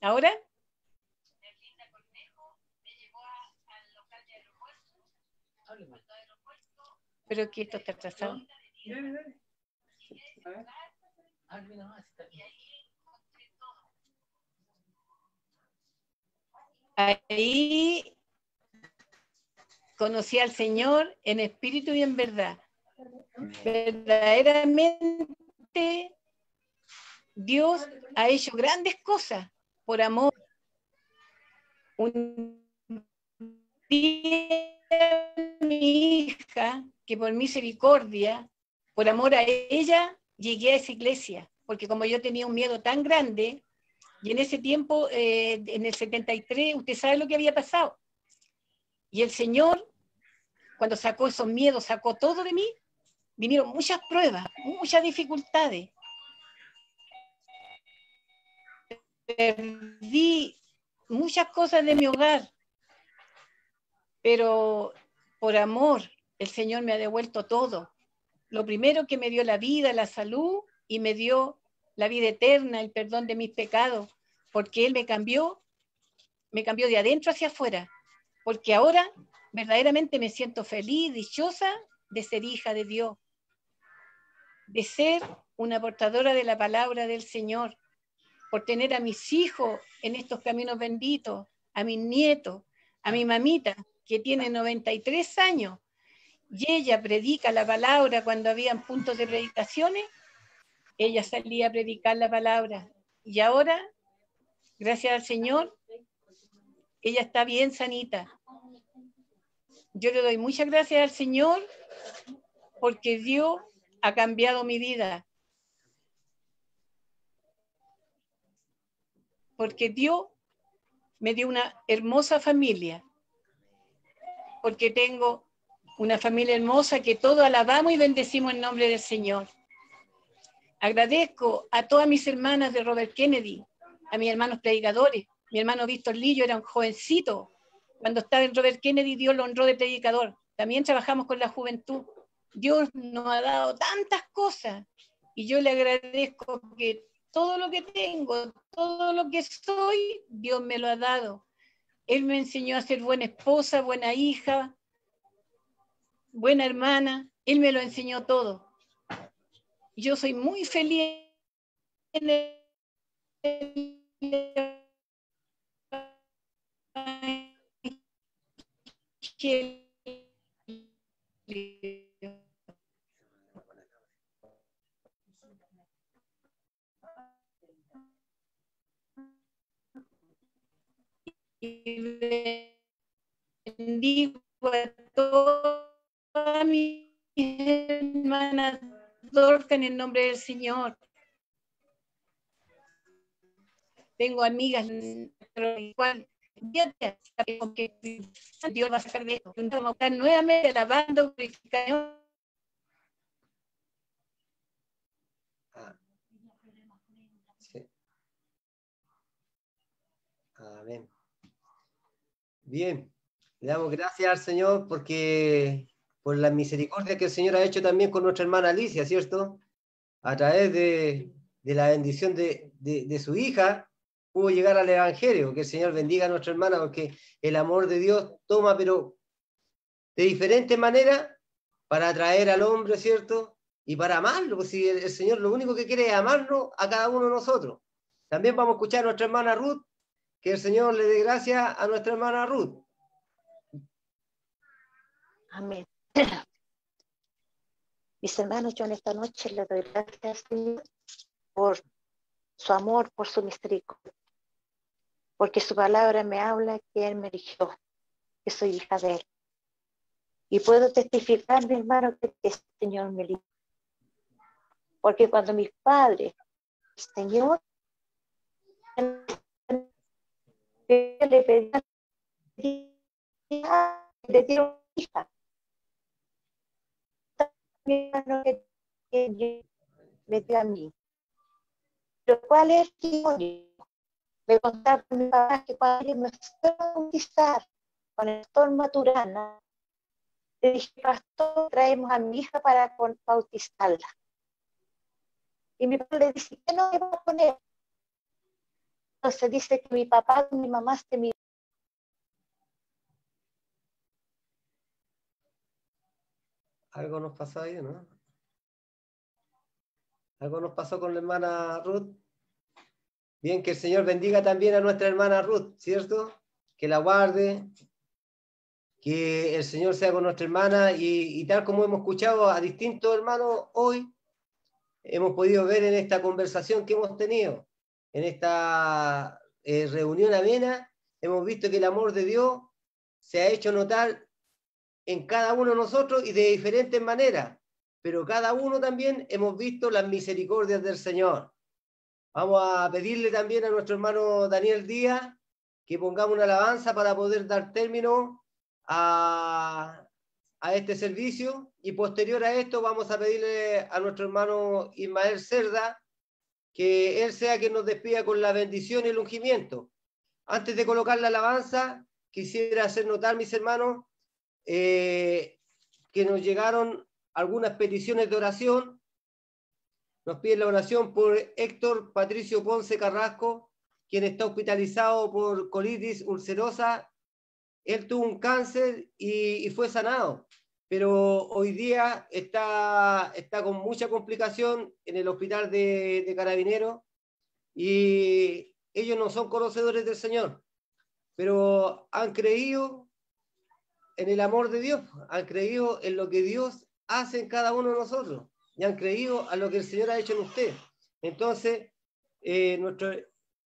¿Ahora? Pero que esto está atrasado. Ahí conocí al Señor en espíritu y en verdad. Verdaderamente Dios ha hecho grandes cosas por amor. Un día mi hija, que por misericordia, por amor a ella, llegué a esa iglesia, porque como yo tenía un miedo tan grande, y en ese tiempo, eh, en el 73, usted sabe lo que había pasado. Y el Señor, cuando sacó esos miedos, sacó todo de mí, vinieron muchas pruebas, muchas dificultades. Perdí muchas cosas de mi hogar, pero por amor el Señor me ha devuelto todo. Lo primero que me dio la vida, la salud y me dio la vida eterna, el perdón de mis pecados, porque Él me cambió, me cambió de adentro hacia afuera, porque ahora verdaderamente me siento feliz, dichosa de ser hija de Dios, de ser una portadora de la palabra del Señor, por tener a mis hijos en estos caminos benditos, a mis nietos, a mi mamita, que tiene 93 años, y ella predica la palabra cuando habían puntos de predicaciones, ella salía a predicar la palabra. Y ahora, gracias al Señor, ella está bien sanita. Yo le doy muchas gracias al Señor porque Dios ha cambiado mi vida. Porque Dios me dio una hermosa familia. Porque tengo una familia hermosa que todos alabamos y bendecimos en nombre del Señor. Agradezco a todas mis hermanas de Robert Kennedy, a mis hermanos predicadores. Mi hermano Víctor Lillo era un jovencito. Cuando estaba en Robert Kennedy, Dios lo honró de predicador. También trabajamos con la juventud. Dios nos ha dado tantas cosas y yo le agradezco que todo lo que tengo, todo lo que soy, Dios me lo ha dado. Él me enseñó a ser buena esposa, buena hija, buena hermana. Él me lo enseñó todo. Yo soy muy feliz en el Evangelio. Y bendigo a todas mis hermanas Dorca en el nombre del Señor. tengo amigas pero igual Dios va a sacar de esto. Nuevamente alabando, glorificando. Ah. Sí. Amén. Bien, le damos gracias al Señor porque por la misericordia que el Señor ha hecho también con nuestra hermana Alicia, ¿cierto? A través de, de la bendición de, de- de su hija, pudo llegar al Evangelio. Que el Señor bendiga a nuestra hermana porque el amor de Dios toma, pero de diferentes maneras para atraer al hombre, ¿cierto? Y para amarlo, pues si el, el Señor lo único que quiere es amarnos a cada uno de nosotros. También vamos a escuchar a nuestra hermana Ruth, que el Señor le dé gracias a nuestra hermana Ruth. Amén. Mis hermanos, yo en esta noche le doy gracias por su amor, por su misericordia, porque su palabra me habla que Él me eligió, que soy hija de Él. Y puedo testificar, mi hermano, que el Señor me eligió. Porque cuando mis padres, el Señor, le pedían le dieron hija. Me dio a mí. Pero ¿cuál es el? Me contaba mi papá que cuando me fueron a bautizar con el pastor Maturana, le dije, pastor, traemos a mi hija para bautizarla. Y mi papá le dice, ¿qué no le va a poner? Entonces dice que mi papá mi mamá se miraron. Algo nos pasó ahí, ¿no? Algo nos pasó con la hermana Ruth. Bien, que el Señor bendiga también a nuestra hermana Ruth, ¿cierto? Que la guarde, que el Señor sea con nuestra hermana y tal como hemos escuchado a distintos hermanos hoy, hemos podido ver en esta conversación que hemos tenido, en esta eh, reunión amena, hemos visto que el amor de Dios se ha hecho notar en cada uno de nosotros y de diferentes maneras, pero cada uno también hemos visto las misericordias del Señor. Vamos a pedirle también a nuestro hermano Daniel Díaz que pongamos una alabanza para poder dar término a, a este servicio y posterior a esto vamos a pedirle a nuestro hermano Ismael Cerda que él sea quien nos despida con la bendición y el ungimiento. Antes de colocar la alabanza, quisiera hacer notar, mis hermanos, eh, que nos llegaron algunas peticiones de oración. Nos piden la oración por Héctor Patricio Ponce Carrasco, quien está hospitalizado por colitis ulcerosa. Él tuvo un cáncer y, y fue sanado, pero hoy día está, está con mucha complicación en el hospital de, de Carabineros y ellos no son conocedores del Señor, pero han creído en el amor de Dios, han creído en lo que Dios hace en cada uno de nosotros y han creído a lo que el Señor ha hecho en usted. Entonces, eh, nuestro,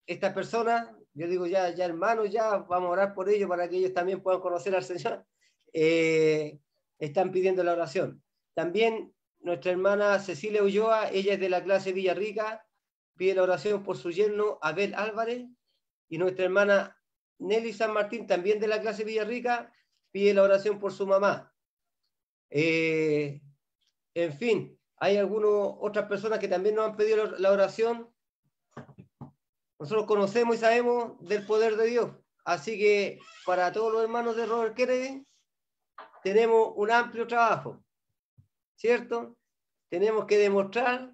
estas personas, yo digo ya, ya hermanos, ya vamos a orar por ellos para que ellos también puedan conocer al Señor, eh, están pidiendo la oración. También nuestra hermana Cecilia Ulloa, ella es de la clase Villarrica, pide la oración por su yerno Abel Álvarez y nuestra hermana Nelly San Martín, también de la clase Villarrica, pide la oración por su mamá. Eh, en fin, hay algunas otras personas que también nos han pedido la- oración. Nosotros conocemos y sabemos del poder de Dios. Así que para todos los hermanos de Robert Kennedy, tenemos un amplio trabajo, ¿cierto? Tenemos que demostrar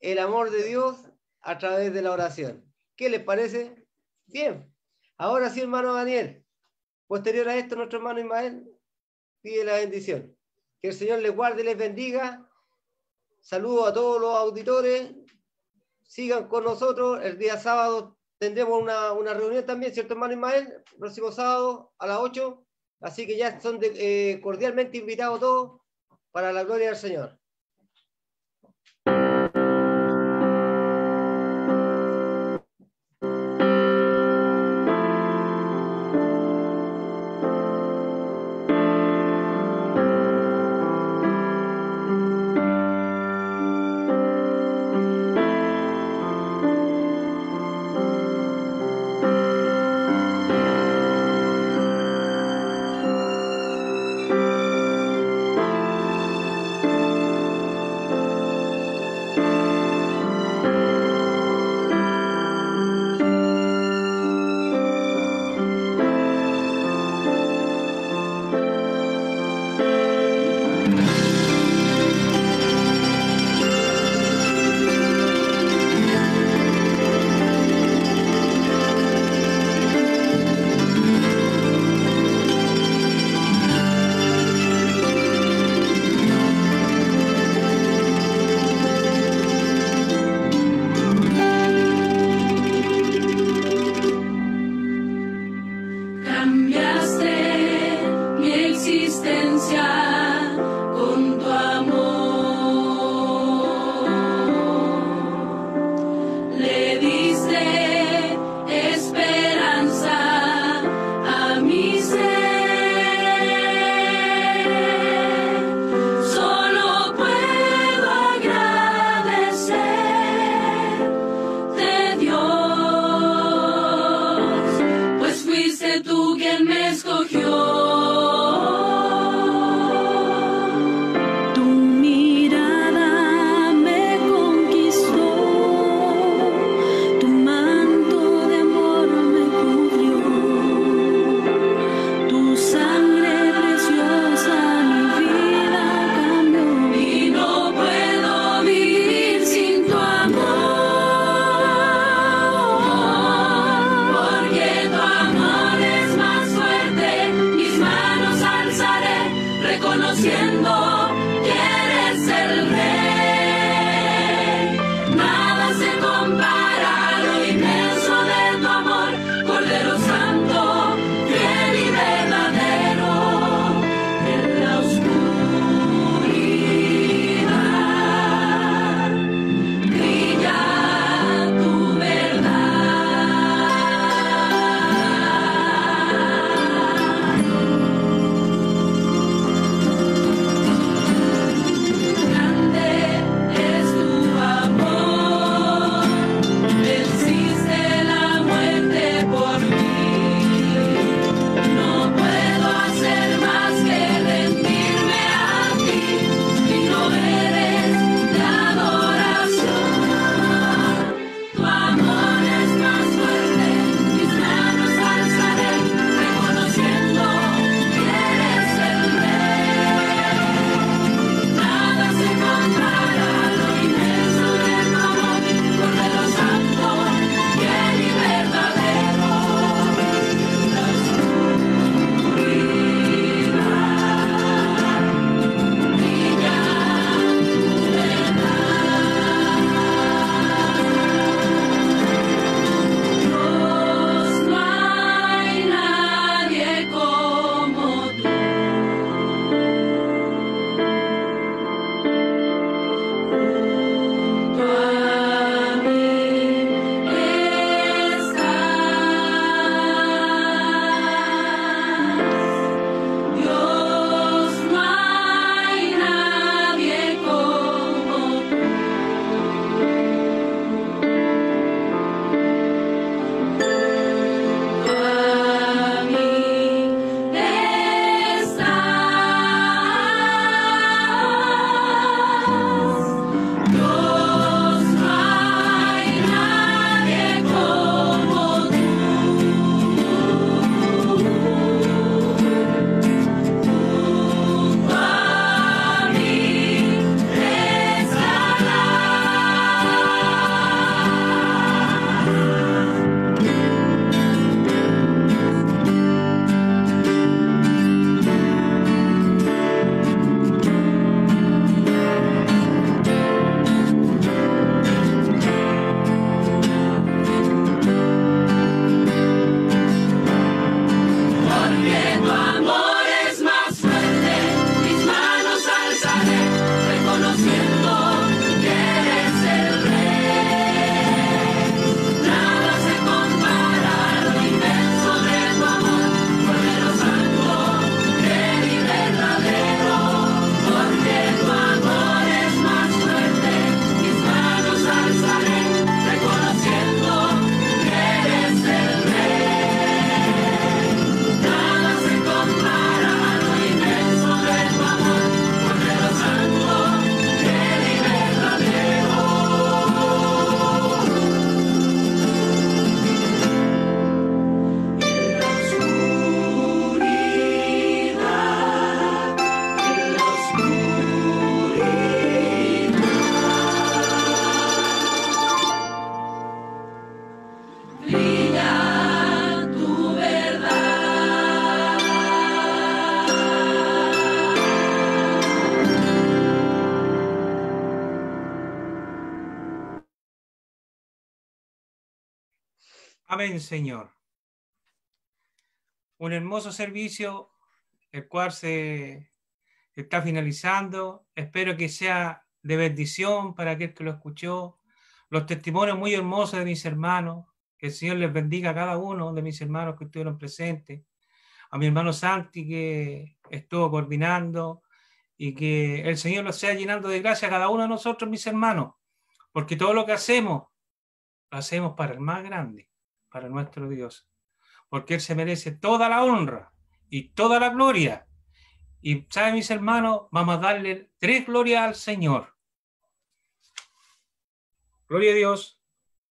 el amor de Dios a través de la oración. ¿Qué les parece? Bien. Ahora sí, hermano Daniel. Posterior a esto, nuestro hermano Ismael pide la bendición. Que el Señor les guarde y les bendiga. Saludos a todos los auditores. Sigan con nosotros. El día sábado tendremos una, una reunión también, ¿cierto, hermano Ismael? El próximo sábado a las 8. Así que ya son eh, cordialmente invitados todos para la gloria del Señor. Amén, Señor. Un hermoso servicio, el cual se está finalizando. Espero que sea de bendición para aquel que lo escuchó. Los testimonios muy hermosos de mis hermanos. Que el Señor les bendiga a cada uno de mis hermanos que estuvieron presentes. A mi hermano Santi que estuvo coordinando y que el Señor los sea llenando de gracia a cada uno de nosotros, mis hermanos. Porque todo lo que hacemos, lo hacemos para el más grande, para nuestro Dios. Porque Él se merece toda la honra y toda la gloria. Y, ¿saben, mis hermanos? Vamos a darle tres glorias al Señor. Gloria a Dios,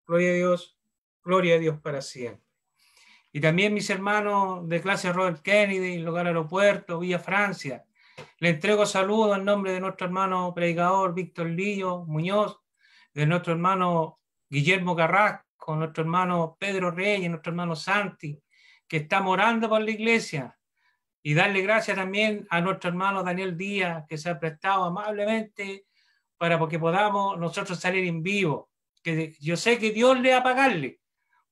gloria a Dios, gloria a Dios para siempre. Y también mis hermanos de clase Robert Kennedy, lugar aeropuerto, Villa Francia. Le entrego saludos en nombre de nuestro hermano predicador Víctor Lillo Muñoz, de nuestro hermano Guillermo Carrasco, nuestro hermano Pedro Reyes, nuestro hermano Santi, que está morando por la iglesia. Y darle gracias también a nuestro hermano Daniel Díaz, que se ha prestado amablemente para que podamos nosotros salir en vivo. Que yo sé que Dios le va a pagarle,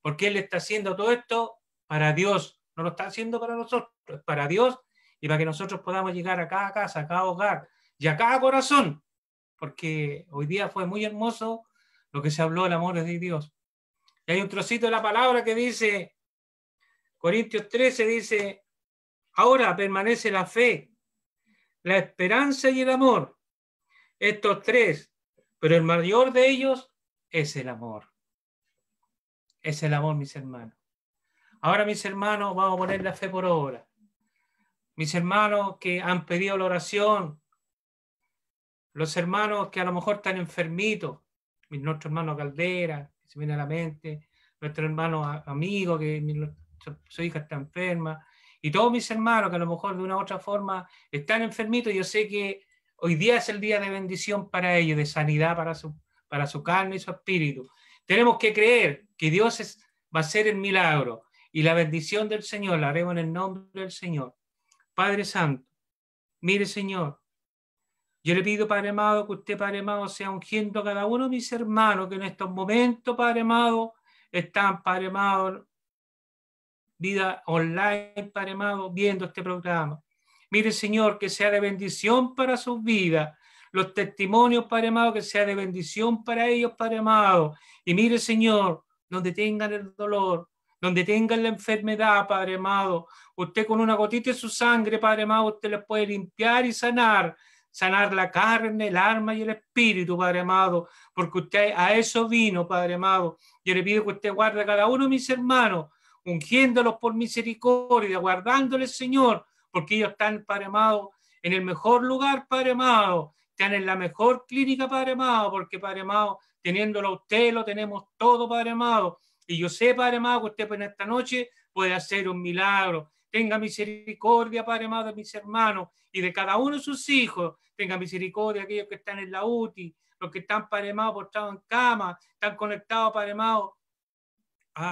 porque Él está haciendo todo esto para Dios, no lo está haciendo para nosotros, es para Dios y para que nosotros podamos llegar a cada casa, a cada hogar y a cada corazón, porque hoy día fue muy hermoso lo que se habló del amor de Dios. Y hay un trocito de la palabra que dice, Corintios 13 dice, ahora permanece la fe, la esperanza y el amor, estos tres, pero el mayor de ellos es el amor. Es el amor, mis hermanos. Ahora, mis hermanos, vamos a poner la fe por obra. Mis hermanos que han pedido la oración, los hermanos que a lo mejor están enfermitos, nuestro hermano Caldera, se viene a la mente, nuestro hermano amigo, que su hija está enferma, y todos mis hermanos que a lo mejor de una u otra forma están enfermitos, yo sé que hoy día es el día de bendición para ellos, de sanidad para su, para su carne y su espíritu. Tenemos que creer que Dios es, va a ser el milagro y la bendición del Señor la haremos en el nombre del Señor. Padre Santo, mire Señor, yo le pido, Padre amado, que usted, Padre amado, sea ungiendo a cada uno de mis hermanos que en estos momentos, Padre amado, están, Padre amado, vida online, Padre amado, viendo este programa. Mire, Señor, que sea de bendición para sus vidas. Los testimonios, Padre amado, que sea de bendición para ellos, Padre amado. Y mire, Señor, donde tengan el dolor, donde tengan la enfermedad, Padre amado, usted con una gotita de su sangre, Padre amado, usted les puede limpiar y sanar, sanar la carne, el alma y el espíritu, Padre amado, porque usted a eso vino, Padre amado. Yo le pido que usted guarde a cada uno de mis hermanos, ungiéndolos por misericordia, guardándoles, Señor, porque ellos están, Padre amado, en el mejor lugar, Padre amado, están en la mejor clínica, Padre amado, porque, Padre amado, teniéndolo a usted, lo tenemos todo, Padre amado y yo sé, Padre amado, que usted en esta noche puede hacer un milagro. Tenga misericordia, Padre amado, de mis hermanos y de cada uno de sus hijos. Tenga misericordia de aquellos que están en la UTI, los que están, Padre amado, postrados en cama, están conectados, Padre amado,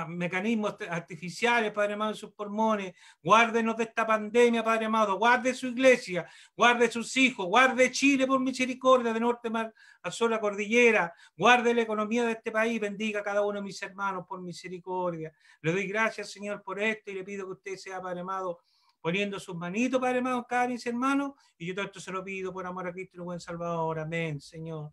mecanismos artificiales, Padre amado, en sus pulmones. Guárdenos de esta pandemia, Padre amado. Guarde su iglesia, guarde sus hijos, guarde Chile por misericordia, de norte mar a la cordillera. Guarde la economía de este país. Bendiga a cada uno de mis hermanos por misericordia. Le doy gracias, Señor, por esto y le pido que usted sea, Padre amado, poniendo sus manitos, Padre amado, cada mis hermanos. Y yo todo esto se lo pido por amor a Cristo, el buen Salvador. Amén, Señor.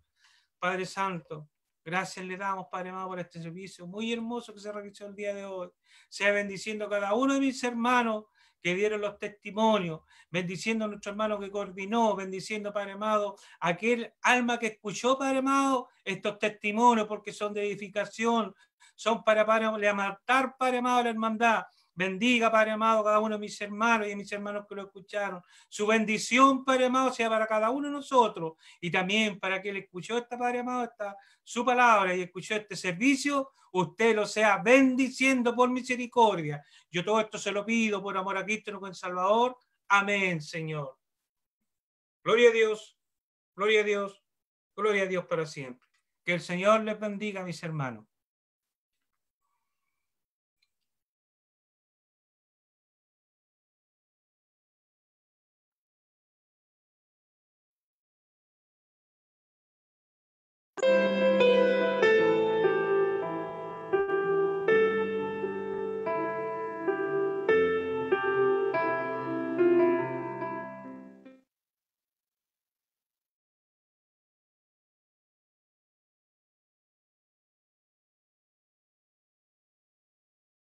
Padre Santo. Gracias le damos, Padre amado, por este servicio muy hermoso que se realizó el día de hoy. Sea bendiciendo a cada uno de mis hermanos que dieron los testimonios, bendiciendo a nuestro hermano que coordinó, bendiciendo, Padre amado, aquel alma que escuchó, Padre amado, estos testimonios, porque son de edificación, son para, para levantar, Padre amado, la hermandad. Bendiga, Padre amado, cada uno de mis hermanos y de mis hermanos que lo escucharon. Su bendición, Padre amado, sea para cada uno de nosotros y también para le escuchó esta, Padre amado, esta su palabra y escuchó este servicio, usted lo sea bendiciendo por misericordia. Yo todo esto se lo pido por amor a Cristo, con Salvador. Amén, Señor. Gloria a Dios, gloria a Dios, gloria a Dios para siempre. Que el Señor les bendiga, mis hermanos.